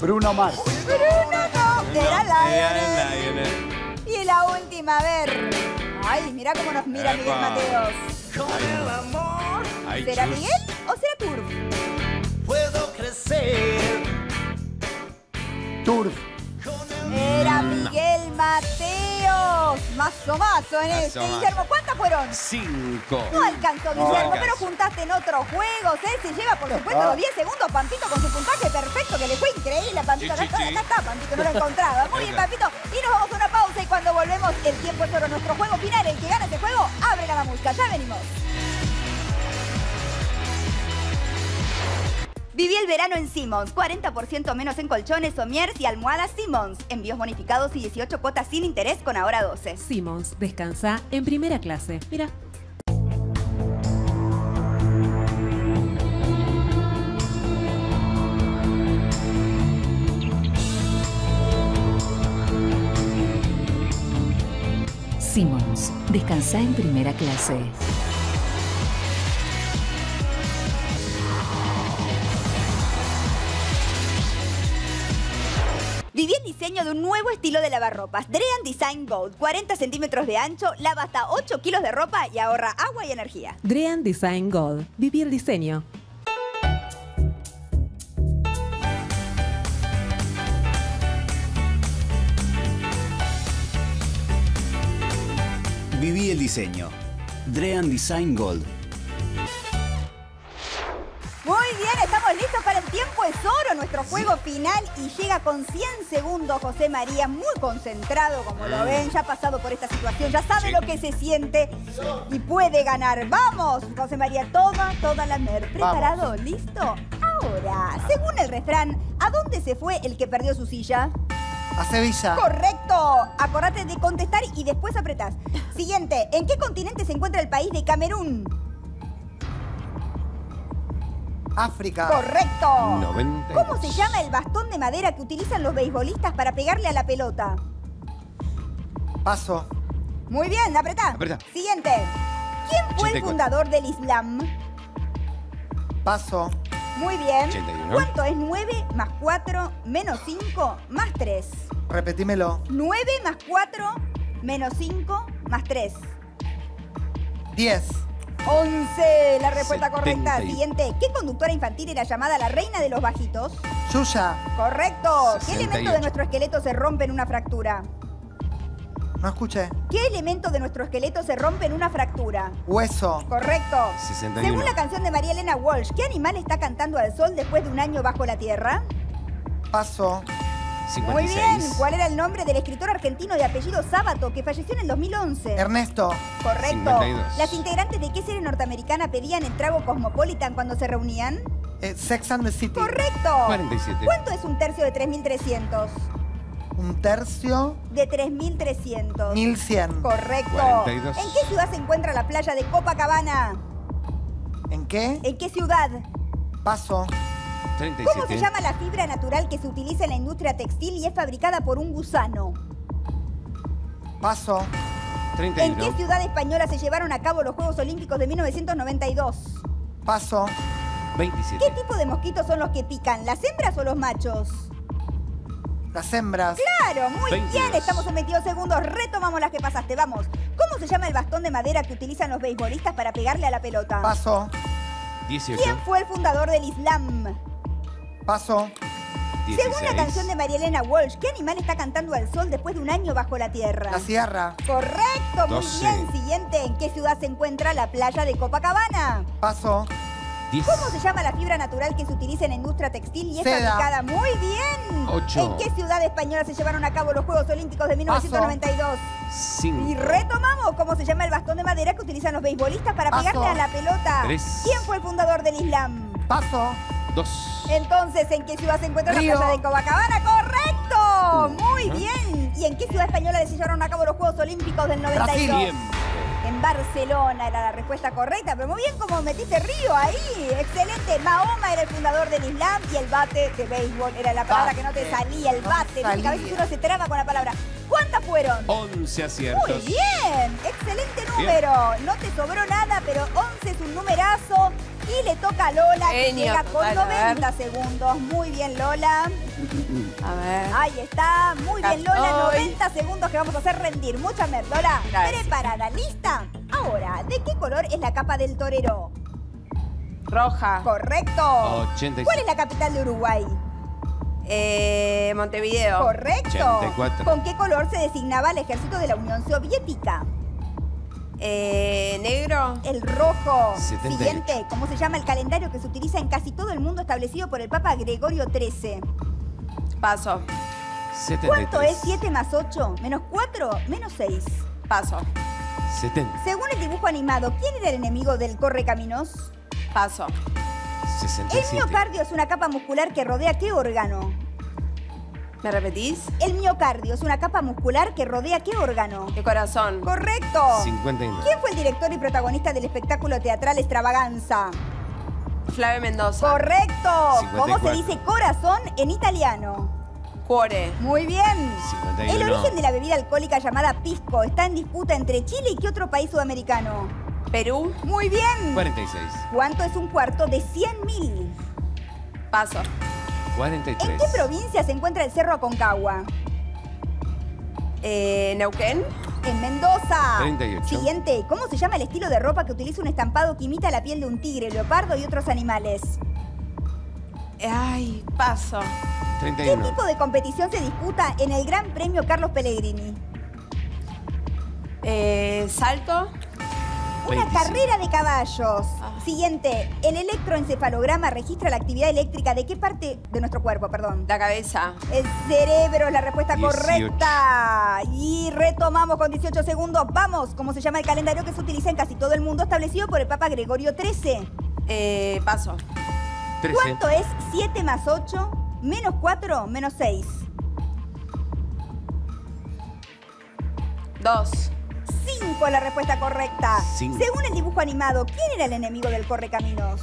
Bruno Mars. Bruno no, era Lionel. Lionel. Y la última, a ver. Ay, mira cómo nos mira Miguel. Mateos. Ay, ¿Será chus. Miguel o será Turf? Puedo crecer. Turf. Era Miguel Mateos. Mazo mazo en este. Guillermo, ¿cuántas fueron? Cinco. No alcanzó, No Guillermo, pero juntaste en otros juegos, ¿eh? Se lleva, por supuesto, Ah. los 10 segundos. Pampito con su puntaje perfecto, que le fue increíble a Pampito. Acá está, Pampito, no lo encontraba. Muy bien, Pampito. Y nos vamos a una pausa y cuando volvemos, el tiempo es oro. Nuestro juego final, el que gana este juego, abre la mamusca. Ya venimos. Viví el verano en Simmons. 40% menos en colchones, somieres y almohadas Simmons. Envíos bonificados y 18 cuotas sin interés con ahora 12. Simmons, descansa en primera clase. Mira. Simmons, descansa en primera clase. Viví el diseño de un nuevo estilo de lavarropas. Drean Design Gold. 40 centímetros de ancho, lava hasta 8 kilos de ropa y ahorra agua y energía. Drean Design Gold. Vivir diseño. Viví el diseño. Drean Design Gold. Muy bien, estamos listos para el tiempo es oro, nuestro juego final y llega con 100 segundos José María, muy concentrado como lo ven, ya ha pasado por esta situación, ya sabe lo que se siente y puede ganar. Vamos, José María, toda, toda la mer. ¿Preparado? ¿Listo? Ahora, según el refrán, ¿a dónde se fue el que perdió su silla? A Sevilla. Correcto. Acordate de contestar y después apretás. Siguiente, ¿en qué continente se encuentra el país de Camerún? África. Correcto. 90. ¿Cómo se llama el bastón de madera que utilizan los beisbolistas para pegarle a la pelota? Paso. Muy bien, apretá. Apretá. Siguiente. ¿Quién fue el 84. fundador del Islam? Paso. Muy bien. 81. ¿Cuánto es 9 más 4 menos 5 más 3? Repetímelo. 9 más 4 menos 5 más 3. 10. 11. La respuesta correcta. 70. Siguiente. ¿Qué conductora infantil era llamada la reina de los bajitos? Yuya. Correcto. ¿Qué 68. elemento de nuestro esqueleto se rompe en una fractura? No escuché. ¿Qué elemento de nuestro esqueleto se rompe en una fractura? Hueso. Correcto. 61. Según la canción de María Elena Walsh, ¿qué animal está cantando al sol después de un año bajo la tierra? Paso. Muy 56. bien. ¿Cuál era el nombre del escritor argentino de apellido Sábato que falleció en el 2011? Ernesto. Correcto. 52. ¿Las integrantes de qué serie norteamericana pedían el trago Cosmopolitan cuando se reunían? Eh, Sex and the City. Correcto. 47. ¿Cuánto es un tercio de 3.300? Un tercio. De 3.300. 1100. Correcto. 42. ¿En qué ciudad se encuentra la playa de Copacabana? ¿En qué? ¿En qué ciudad? Paso. 37. ¿Cómo se llama la fibra natural que se utiliza en la industria textil y es fabricada por un gusano? Paso. ¿En 31. qué ciudad española se llevaron a cabo los Juegos Olímpicos de 1992? Paso. 27. ¿Qué tipo de mosquitos son los que pican? ¿Las hembras o los machos? Las hembras. Claro, muy 22. bien. Estamos en 22 segundos. Retomamos las que pasaste. Vamos. ¿Cómo se llama el bastón de madera que utilizan los beisbolistas para pegarle a la pelota? Paso. 18. ¿Quién fue el fundador del Islam? Paso. Según la 16. canción de María Elena Walsh, ¿qué animal está cantando al sol después de un año bajo la tierra? La sierra. Correcto, muy 12. bien. Siguiente, ¿en qué ciudad se encuentra la playa de Copacabana? Paso. 10. ¿Cómo se llama la fibra natural que se utiliza en la industria textil y es Seda. fabricada? Muy bien. Ocho. ¿En qué ciudad española se llevaron a cabo los Juegos Olímpicos de 1992? 5. Y retomamos cómo se llama el bastón de madera que utilizan los beisbolistas para Paso. pegarle a la pelota. Tres. ¿Quién fue el fundador del Islam? Paso. 2. Entonces, ¿en qué ciudad se encuentra Río. la playa de Copacabana? ¡Correcto! Muy bien. ¿Y en qué ciudad española se llevaron a cabo los Juegos Olímpicos del 92? Brasil. En Barcelona era la respuesta correcta, pero muy bien como metiste Río ahí. Excelente. Mahoma era el fundador del Islam y el bate de béisbol era la palabra que no te salía, el No bate. Viste que a veces salía. uno se traba con la palabra. ¿Cuántas fueron? 11 aciertos. Muy bien, excelente número. No te sobró nada, pero 11 es un numerazo. Y le toca a Lola, que Genio llega total, con a ver. 90 segundos. Muy bien, Lola. A ver. Ahí está. Muy bien, Lola. Estoy. 90 segundos que vamos a hacer rendir. Mucha mer, Lola. Gracias. Preparada, ¿lista? Ahora, ¿de qué color es la capa del torero? Roja. Correcto. 86. ¿Cuál es la capital de Uruguay? Eh, Montevideo. Correcto. 84. ¿Con qué color se designaba el ejército de la Unión Soviética? Eh, negro. El rojo. 78. Siguiente, ¿cómo se llama el calendario que se utiliza en casi todo el mundo establecido por el Papa Gregorio XIII? Paso. 73. ¿Cuánto es 7 más 8? ¿Menos 4? ¿Menos 6? Paso. 70. Según el dibujo animado, ¿quién era el enemigo del correcaminos? Paso. El 67. miocardio es una capa muscular que rodea qué órgano? ¿Me repetís? El miocardio es una capa muscular que rodea qué órgano? El corazón. Correcto. 50 y ¿Quién fue el director y protagonista del espectáculo teatral Extravaganza? Flavio Mendoza. Correcto. ¿Cómo se dice corazón en italiano? Cuore. Muy bien. 51. El origen de la bebida alcohólica llamada pisco está en disputa entre Chile y qué otro país sudamericano? Perú. Muy bien. 46. ¿Cuánto es un cuarto de 100.000? Paso. ¿En qué provincia se encuentra el Cerro Aconcagua? Eh, Neuquén. En Mendoza. 38. Siguiente. ¿Cómo se llama el estilo de ropa que utiliza un estampado que imita la piel de un tigre, leopardo y otros animales? Ay, paso. ¿Qué tipo de competición se disputa en el Gran Premio Carlos Pellegrini? Eh, salto. Una 27. carrera de caballos. Siguiente. El electroencefalograma registra la actividad eléctrica de qué parte de nuestro cuerpo, perdón. La cabeza. El cerebro es la respuesta 18. correcta. Y retomamos con 18 segundos. Vamos, ¿cómo se llama el calendario que se utiliza en casi todo el mundo establecido por el Papa Gregorio XIII? Eh, paso. 13. ¿Cuánto es 7 más 8 menos 4 menos 6? Dos. 5 es la respuesta correcta. Cinco. Según el dibujo animado, ¿quién era el enemigo del correcaminos?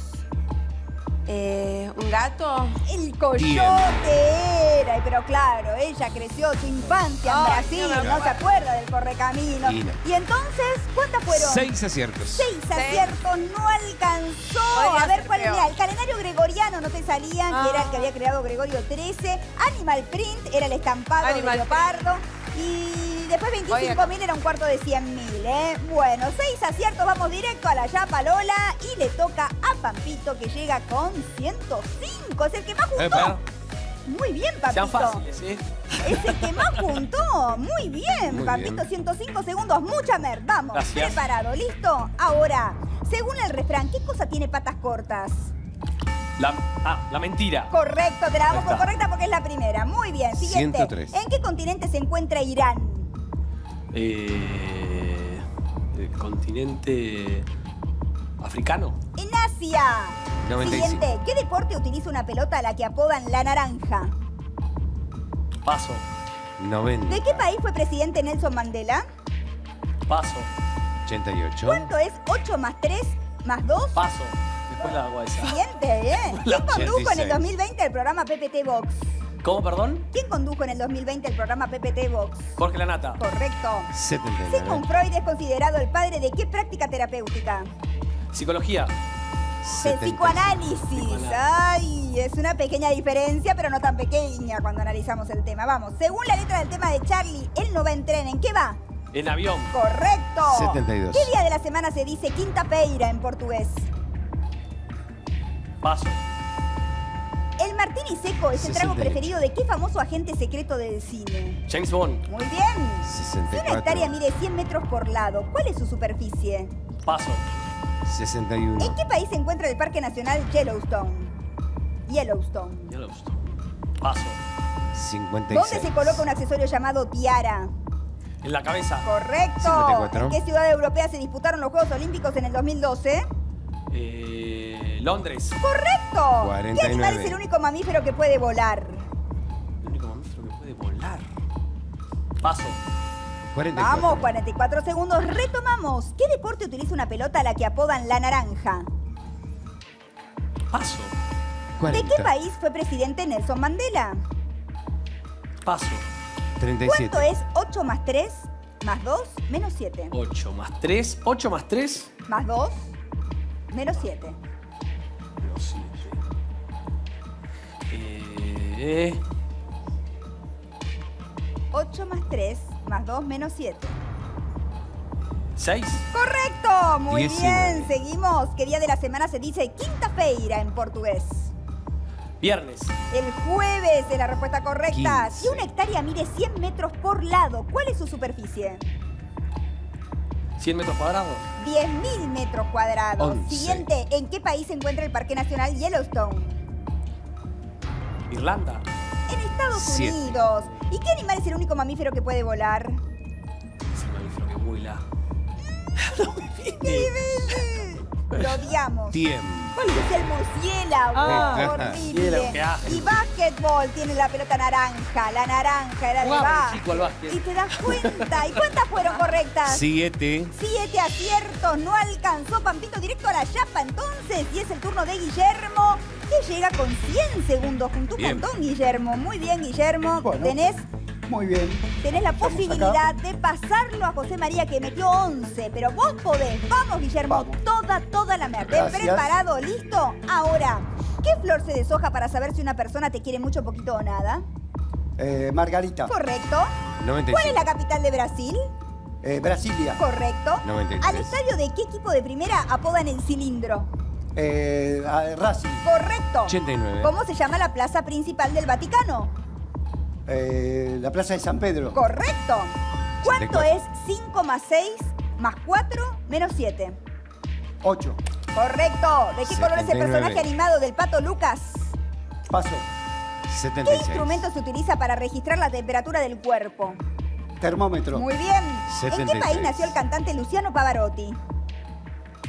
Eh, un gato. El coyote era, pero claro, ella creció su infancia en Brasil, no se acuerda del correcamino. Y no. Y entonces, ¿cuántas fueron? 6 aciertos. Seis aciertos, no alcanzó. Podría A ver cuál era. El calendario gregoriano no te salían, que era el que Ah. había creado Gregorio XIII. Animal Print era el estampado Animal de leopardo. Y después 25.000 era un cuarto de 100.000, ¿eh? Bueno, seis aciertos, vamos directo a la Yapa Lola. Y le toca a Pampito que llega con 105. Es el que más juntó. Epa, Muy bien, Pampito. sean fáciles, ¿eh? Es el que más juntó. Muy bien, Muy Pampito. bien. 105 segundos. Mucha mer. Vamos. Gracias. Preparado. ¿Listo? Ahora, según el refrán, ¿qué cosa tiene patas cortas? La, ah, la mentira. Correcto, te la damos está. correcta porque es la primera. Muy bien. Siguiente. 103. ¿En qué continente se encuentra Irán? Eh, el continente africano. En Asia. 95. Siguiente. ¿Qué deporte utiliza una pelota a la que apodan la naranja? Paso. 90. ¿De qué país fue presidente Nelson Mandela? Paso. 88. ¿Cuánto es 8 más 3 más 2? Paso. Después la hago esa. Siguiente, ¿eh? ¿Quién condujo en el 86. 2020 el programa PPT Box? ¿Cómo, perdón? ¿Quién condujo en el 2020 el programa PPT Vox? Jorge Lanata. Correcto. 79. Sigmund Freud es considerado el padre de qué práctica terapéutica? Psicología. De psicoanálisis. Ay, es una pequeña diferencia, pero no tan pequeña cuando analizamos el tema. Vamos, según la letra del tema de Charlie, él no va en tren. ¿En qué va? En avión. Correcto. 72. ¿Qué día de la semana se dice quinta-feira en portugués? Paso. El martini seco es el trago 68. preferido de qué famoso agente secreto del cine. James Bond. Muy bien. Si una 64. hectárea mide 100 metros por lado, ¿cuál es su superficie? Paso. 61. ¿En qué país se encuentra el Parque Nacional Yellowstone? Yellowstone. Yellowstone. Paso. 56. ¿Dónde se coloca un accesorio llamado tiara? En la cabeza. Correcto. 54. ¿En qué ciudad europea se disputaron los Juegos Olímpicos en el 2012? Eh, Londres. Correcto. ¿Qué 49. animal es el único mamífero que puede volar? El único mamífero que puede volar. Paso. 44. Vamos, 44 segundos. Retomamos. ¿Qué deporte utiliza una pelota a la que apodan la naranja? Paso. ¿De 40. qué país fue presidente Nelson Mandela? Paso. 37. ¿Cuánto es 8 más 3 más 2 menos 7? 8 más 3. 8 más 3. Más 2 menos 7. Eh, 8 más 3 más 2 menos 7. 6. Correcto, muy 19. bien. Seguimos. ¿Qué día de la semana se dice quinta-feira en portugués? Viernes. El jueves es la respuesta correcta. 15. Si una hectárea mide 100 metros por lado, ¿cuál es su superficie? 100 metros cuadrados. 10.000 metros cuadrados. 11. Siguiente, ¿en qué país se encuentra el Parque Nacional Yellowstone? Irlanda. En Estados Siete. Unidos. ¿Y qué animal es el único mamífero que puede volar? Es el mamífero que vuela. *laughs* Lo odiamos. Tiempo. Es el murciélago. Ah. horrible. Y básquetbol tiene la pelota naranja. La naranja era de básquet. Y te das cuenta. ¿Y cuántas fueron correctas? 7. Siete aciertos, no alcanzó Pampito directo a la chapa entonces y es el turno de Guillermo que llega con 100 segundos junto un montón Guillermo. Muy bien Guillermo, Bueno. tenés, Muy bien. tenés la Estamos posibilidad de pasarlo a José María que metió 11, pero vos podés. Vamos Guillermo, Vamos. toda, toda la merda. ¿Preparado? ¿Listo? Ahora, ¿qué flor se deshoja para saber si una persona te quiere mucho, poquito o nada? Eh, Margarita. Correcto. 95. ¿Cuál es la capital de Brasil? Eh, Brasilia. Correcto. 93. ¿Al estadio de qué equipo de primera apodan el cilindro? Eh, Racing. Correcto. 89. ¿Cómo se llama la plaza principal del Vaticano? Eh, la Plaza de San Pedro. Correcto. ¿Cuánto 74. es 5 más 6 más 4 menos 7? 8. Correcto. ¿De qué color es el 79. personaje animado del pato Lucas? Paso. ¿Qué 76. instrumento se utiliza para registrar la temperatura del cuerpo? Termómetro. Muy bien. ¿En qué 76. país nació el cantante Luciano Pavarotti?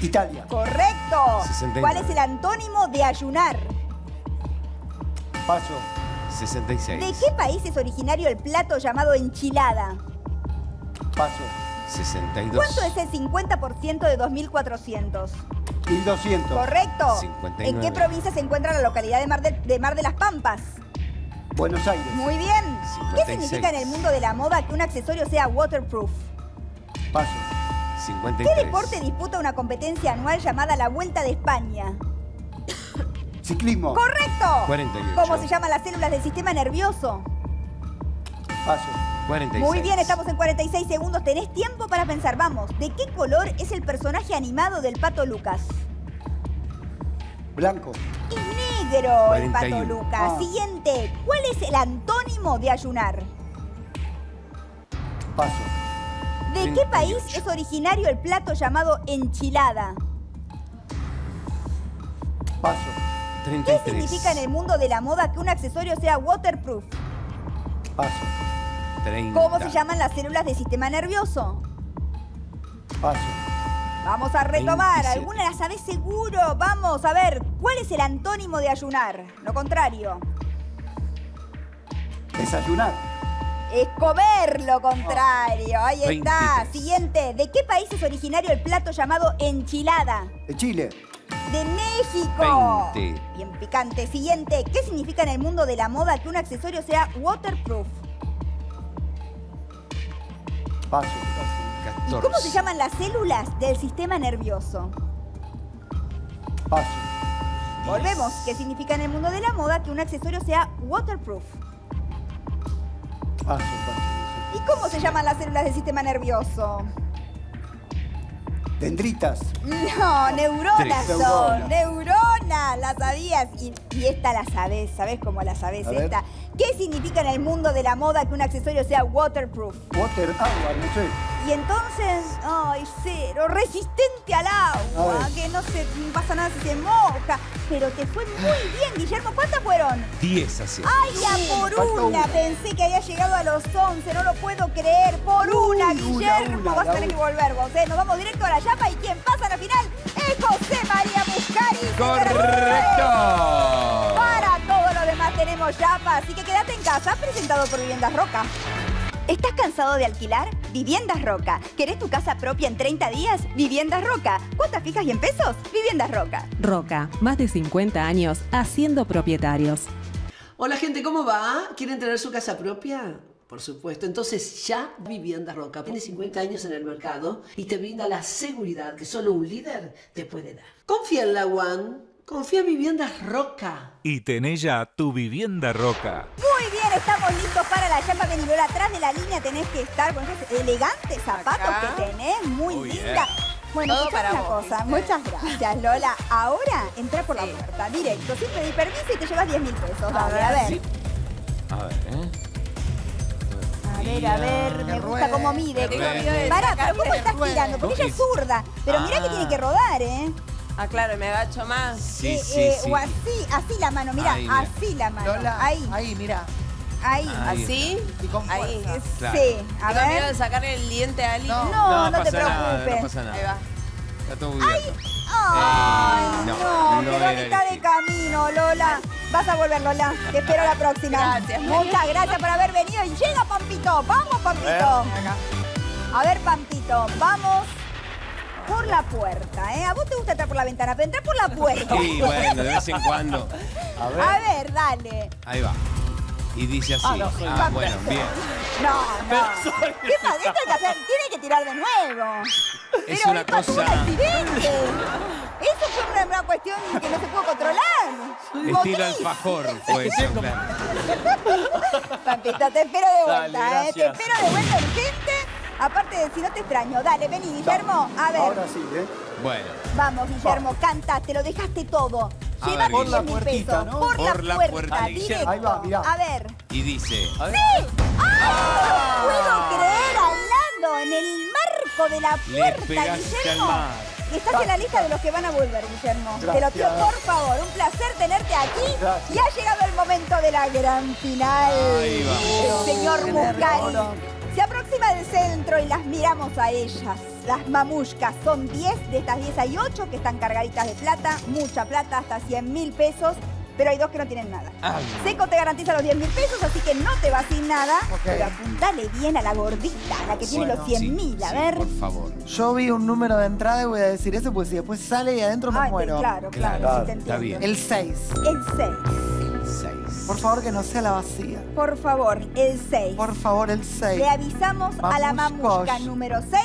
Italia. Correcto. 69. ¿Cuál es el antónimo de ayunar? Paso. 66. ¿De qué país es originario el plato llamado enchilada? Paso. 62. ¿Cuánto es el 50% de 2.400? 1200. Correcto. 59. ¿En qué provincia se encuentra la localidad de Mar de, de Mar de las Pampas? Buenos Aires. Muy bien. ¿Qué 56. significa en el mundo de la moda que un accesorio sea waterproof? Paso. 53. ¿Qué deporte disputa una competencia anual llamada la Vuelta de España? Ciclismo. ¡Correcto! 48. ¿Cómo se llaman las células del sistema nervioso? Paso. 46. Muy bien, estamos en 46 segundos. Tenés tiempo para pensar. Vamos, ¿de qué color es el personaje animado del pato Lucas? Blanco. Es negro el pato 41. Lucas. Ah. Siguiente, ¿cuál es el antónimo de ayunar? Paso. ¿De qué 38. país es originario el plato llamado enchilada? Paso. ¿Qué 33. significa en el mundo de la moda que un accesorio sea waterproof? Paso. 30. ¿Cómo se llaman las células del sistema nervioso? Paso. Vamos a retomar. 27. ¿Alguna la sabés seguro? Vamos a ver. ¿Cuál es el antónimo de ayunar? Lo contrario. Desayunar. Es comer lo contrario. Ahí está. 23. Siguiente. ¿De qué país es originario el plato llamado enchilada? De Chile. De México. 20. Bien picante. Siguiente. ¿Qué significa en el mundo de la moda que un accesorio sea waterproof? Paso. ¿Y cómo se llaman las células del sistema nervioso? Paso. Volvemos. ¿Qué significa en el mundo de la moda que un accesorio sea waterproof? ¿Y cómo se llaman las células del sistema nervioso? Dendritas. No, neuronas Tres. son. Neuronas, la sabías. Y, y esta la sabes, ¿sabes cómo la sabes A ver. ¿Qué significa en el mundo de la moda que un accesorio sea waterproof? Water, agua, no sé. Y entonces, ay, cero, resistente al agua, que no se pasa nada si se moja. Pero te fue muy bien, Guillermo. ¿Cuántas fueron? 10 así. Ay, ya por una. una. Pensé que había llegado a los 11. No lo puedo creer. Por una, una, Guillermo. una, Vas a tener que una. volver vos. ¿eh? Nos vamos directo a la llama y quien pasa a la final es José María señores. ¡Correcto! Yapa, así que quédate en casa, presentado por Viviendas Roca. ¿Estás cansado de alquilar? Viviendas Roca. ¿Querés tu casa propia en 30 días? Viviendas Roca. ¿Cuántas fijas y en pesos? Viviendas Roca. Roca, más de 50 años haciendo propietarios. Hola gente, ¿cómo va? ¿Quieren tener su casa propia? Por supuesto. Entonces ya Vivienda Roca tiene 50 años en el mercado y te brinda la seguridad que solo un líder te puede dar. Confía en la One. Confía en Viviendas Roca. Y tenés ya tu vivienda roca. Muy bien, estamos listos para la llama de nivel atrás de la línea. Tenés que estar con esos elegantes zapatos Acá. que tenés, muy Oh, linda. yeah. Bueno, Todo para una vos, cosa. ¿viste? Muchas gracias, Lola. Ahora entra por la puerta, directo, sin pedir permiso y te llevas 10 mil pesos. Dale, a ver. Sí. A ver, ¿eh? A ver, a ver, me gusta cómo mide. Pará, pero ¿cómo estás tirando? Porque ella es zurda. Pero mirá que Ah. tiene que rodar, ¿eh? Ah, claro, me agacho más. Sí, Eh, sí, eh, sí. O así, así la mano, mirá, Ahí, mira. así la mano. Lola, ahí, ahí, mira. ahí. Ahí ¿Así? Y con Ahí. Claro. Sí, a Tengo miedo de ver. sacar el diente a alguien. No, No, no, te nada, preocupes. no pasa Ahí nada. va. Está todo bien. Ay, Eh, no, no, no pero mitad de camino, Lola. Vas a volver, Lola. Te espero la próxima. Gracias. Muchas gracias por haber venido. Y llega Pampito. Vamos, Pampito. A ver, Pampito, vamos por la puerta, ¿eh? A vos te gusta entrar por la ventana, pero entrar por la puerta. Sí, bueno, de vez en cuando. A ver. A ver, dale. Ahí va. Y dice así. Ah, no, Ah, bueno, bien. No, no. ¿Qué pasa? Esto hay que hacer, tiene que tirar de nuevo. Es Pero una un cosa. accidente. Eso fue una, una cuestión que no se pudo controlar. Estilo alfajor fue eso, claro. Pampito, te espero de Dale, vuelta, ¿eh? Te espero de vuelta urgente. Aparte de si no te extraño. Dale, vení, Guillermo. A ver. Ahora sí, ¿eh? Bueno, Vamos, Guillermo, canta, te lo dejaste todo. A ver, Llévate Por la 10.000 puertita, pesos. ¿no? Por, Por la puerta, puerta. directo. Ahí va, mirá. A ver. y dice. ¡Sí! ¡Ay! No puedo creer al lado, en el marco de la puerta, Guillermo. Estás en la lista de los que van a volver, Guillermo. Te lo pido por favor. Un placer tenerte aquí. Gracias. Y ha llegado el momento de la gran final. Ahí va. El señor Muscari. Se aproxima del centro y las miramos a ellas. Las mamushkas son 10, de estas 10 hay 8 que están cargaditas de plata, mucha plata, hasta 100 mil pesos, pero hay dos que no tienen nada. Ay. Seco te garantiza los 10 mil pesos, así que no te vas sin nada, Ok. pero apuntale bien a la gordita, la que tiene Bueno, los 100 Sí, mil, a sí, ver. Por favor. Yo vi un número de entrada y voy a decir ese, pues si después sale y adentro me Ay, muero. claro, claro, Claro, sí te está bien. El 6. El 6. Seis. Por favor, que no sea la vacía. Por favor, el 6. Por favor, el 6. Le avisamos a la mamushka número 6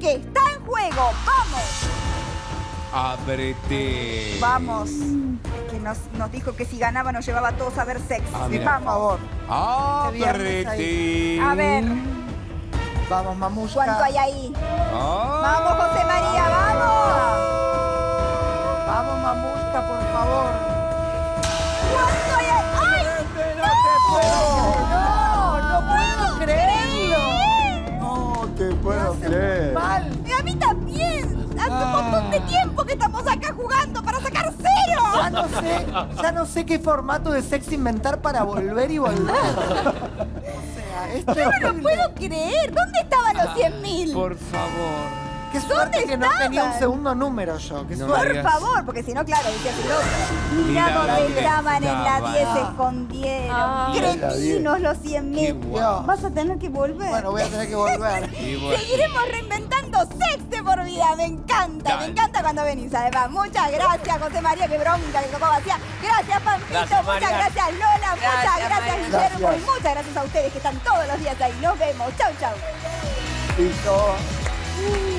que está en juego. ¡Vamos! Ábrete. Vamos. Que nos, nos dijo que si ganaba nos llevaba a todos a ver sexy. Ah, mira. Por Vamos. favor. Ábrete. A ver, Vamos, mamushka. ¿cuánto hay ahí? Ah. Vamos, José María, vamos. Vamos, mamushka, por favor. Puedo Hace creer. Mal. Y a mí también. Hace un montón de tiempo que estamos acá jugando para sacar cero. Ya no sé, ya no sé qué formato de sex inventar para volver y volver. *laughs* O sea, esto Yo no lo puedo creer. ¿Dónde estaban los 100 mil? Por favor. Qué suerte que no tenía un segundo número yo. Qué No me suerte. Por digas. favor, porque si no, claro, decía el otro. Mira Mira dónde dónde estaban en la estaban. 10, se escondieron. Ah. Cretinos los 100 Qué mil. Vas a tener que volver. Bueno, voy a tener que volver. *laughs* Y bueno. Seguiremos reinventando sexte por vida. Me encanta, me encanta cuando venís. Además, muchas gracias, José María, que bronca que tocó vacía. Gracias, Pampito. Gracias, muchas María. gracias, Lola. muchas Gracias, gracias, María. Guillermo. Gracias. Y muchas gracias a ustedes que están todos los días ahí. Nos vemos. Chau, chau. Listo.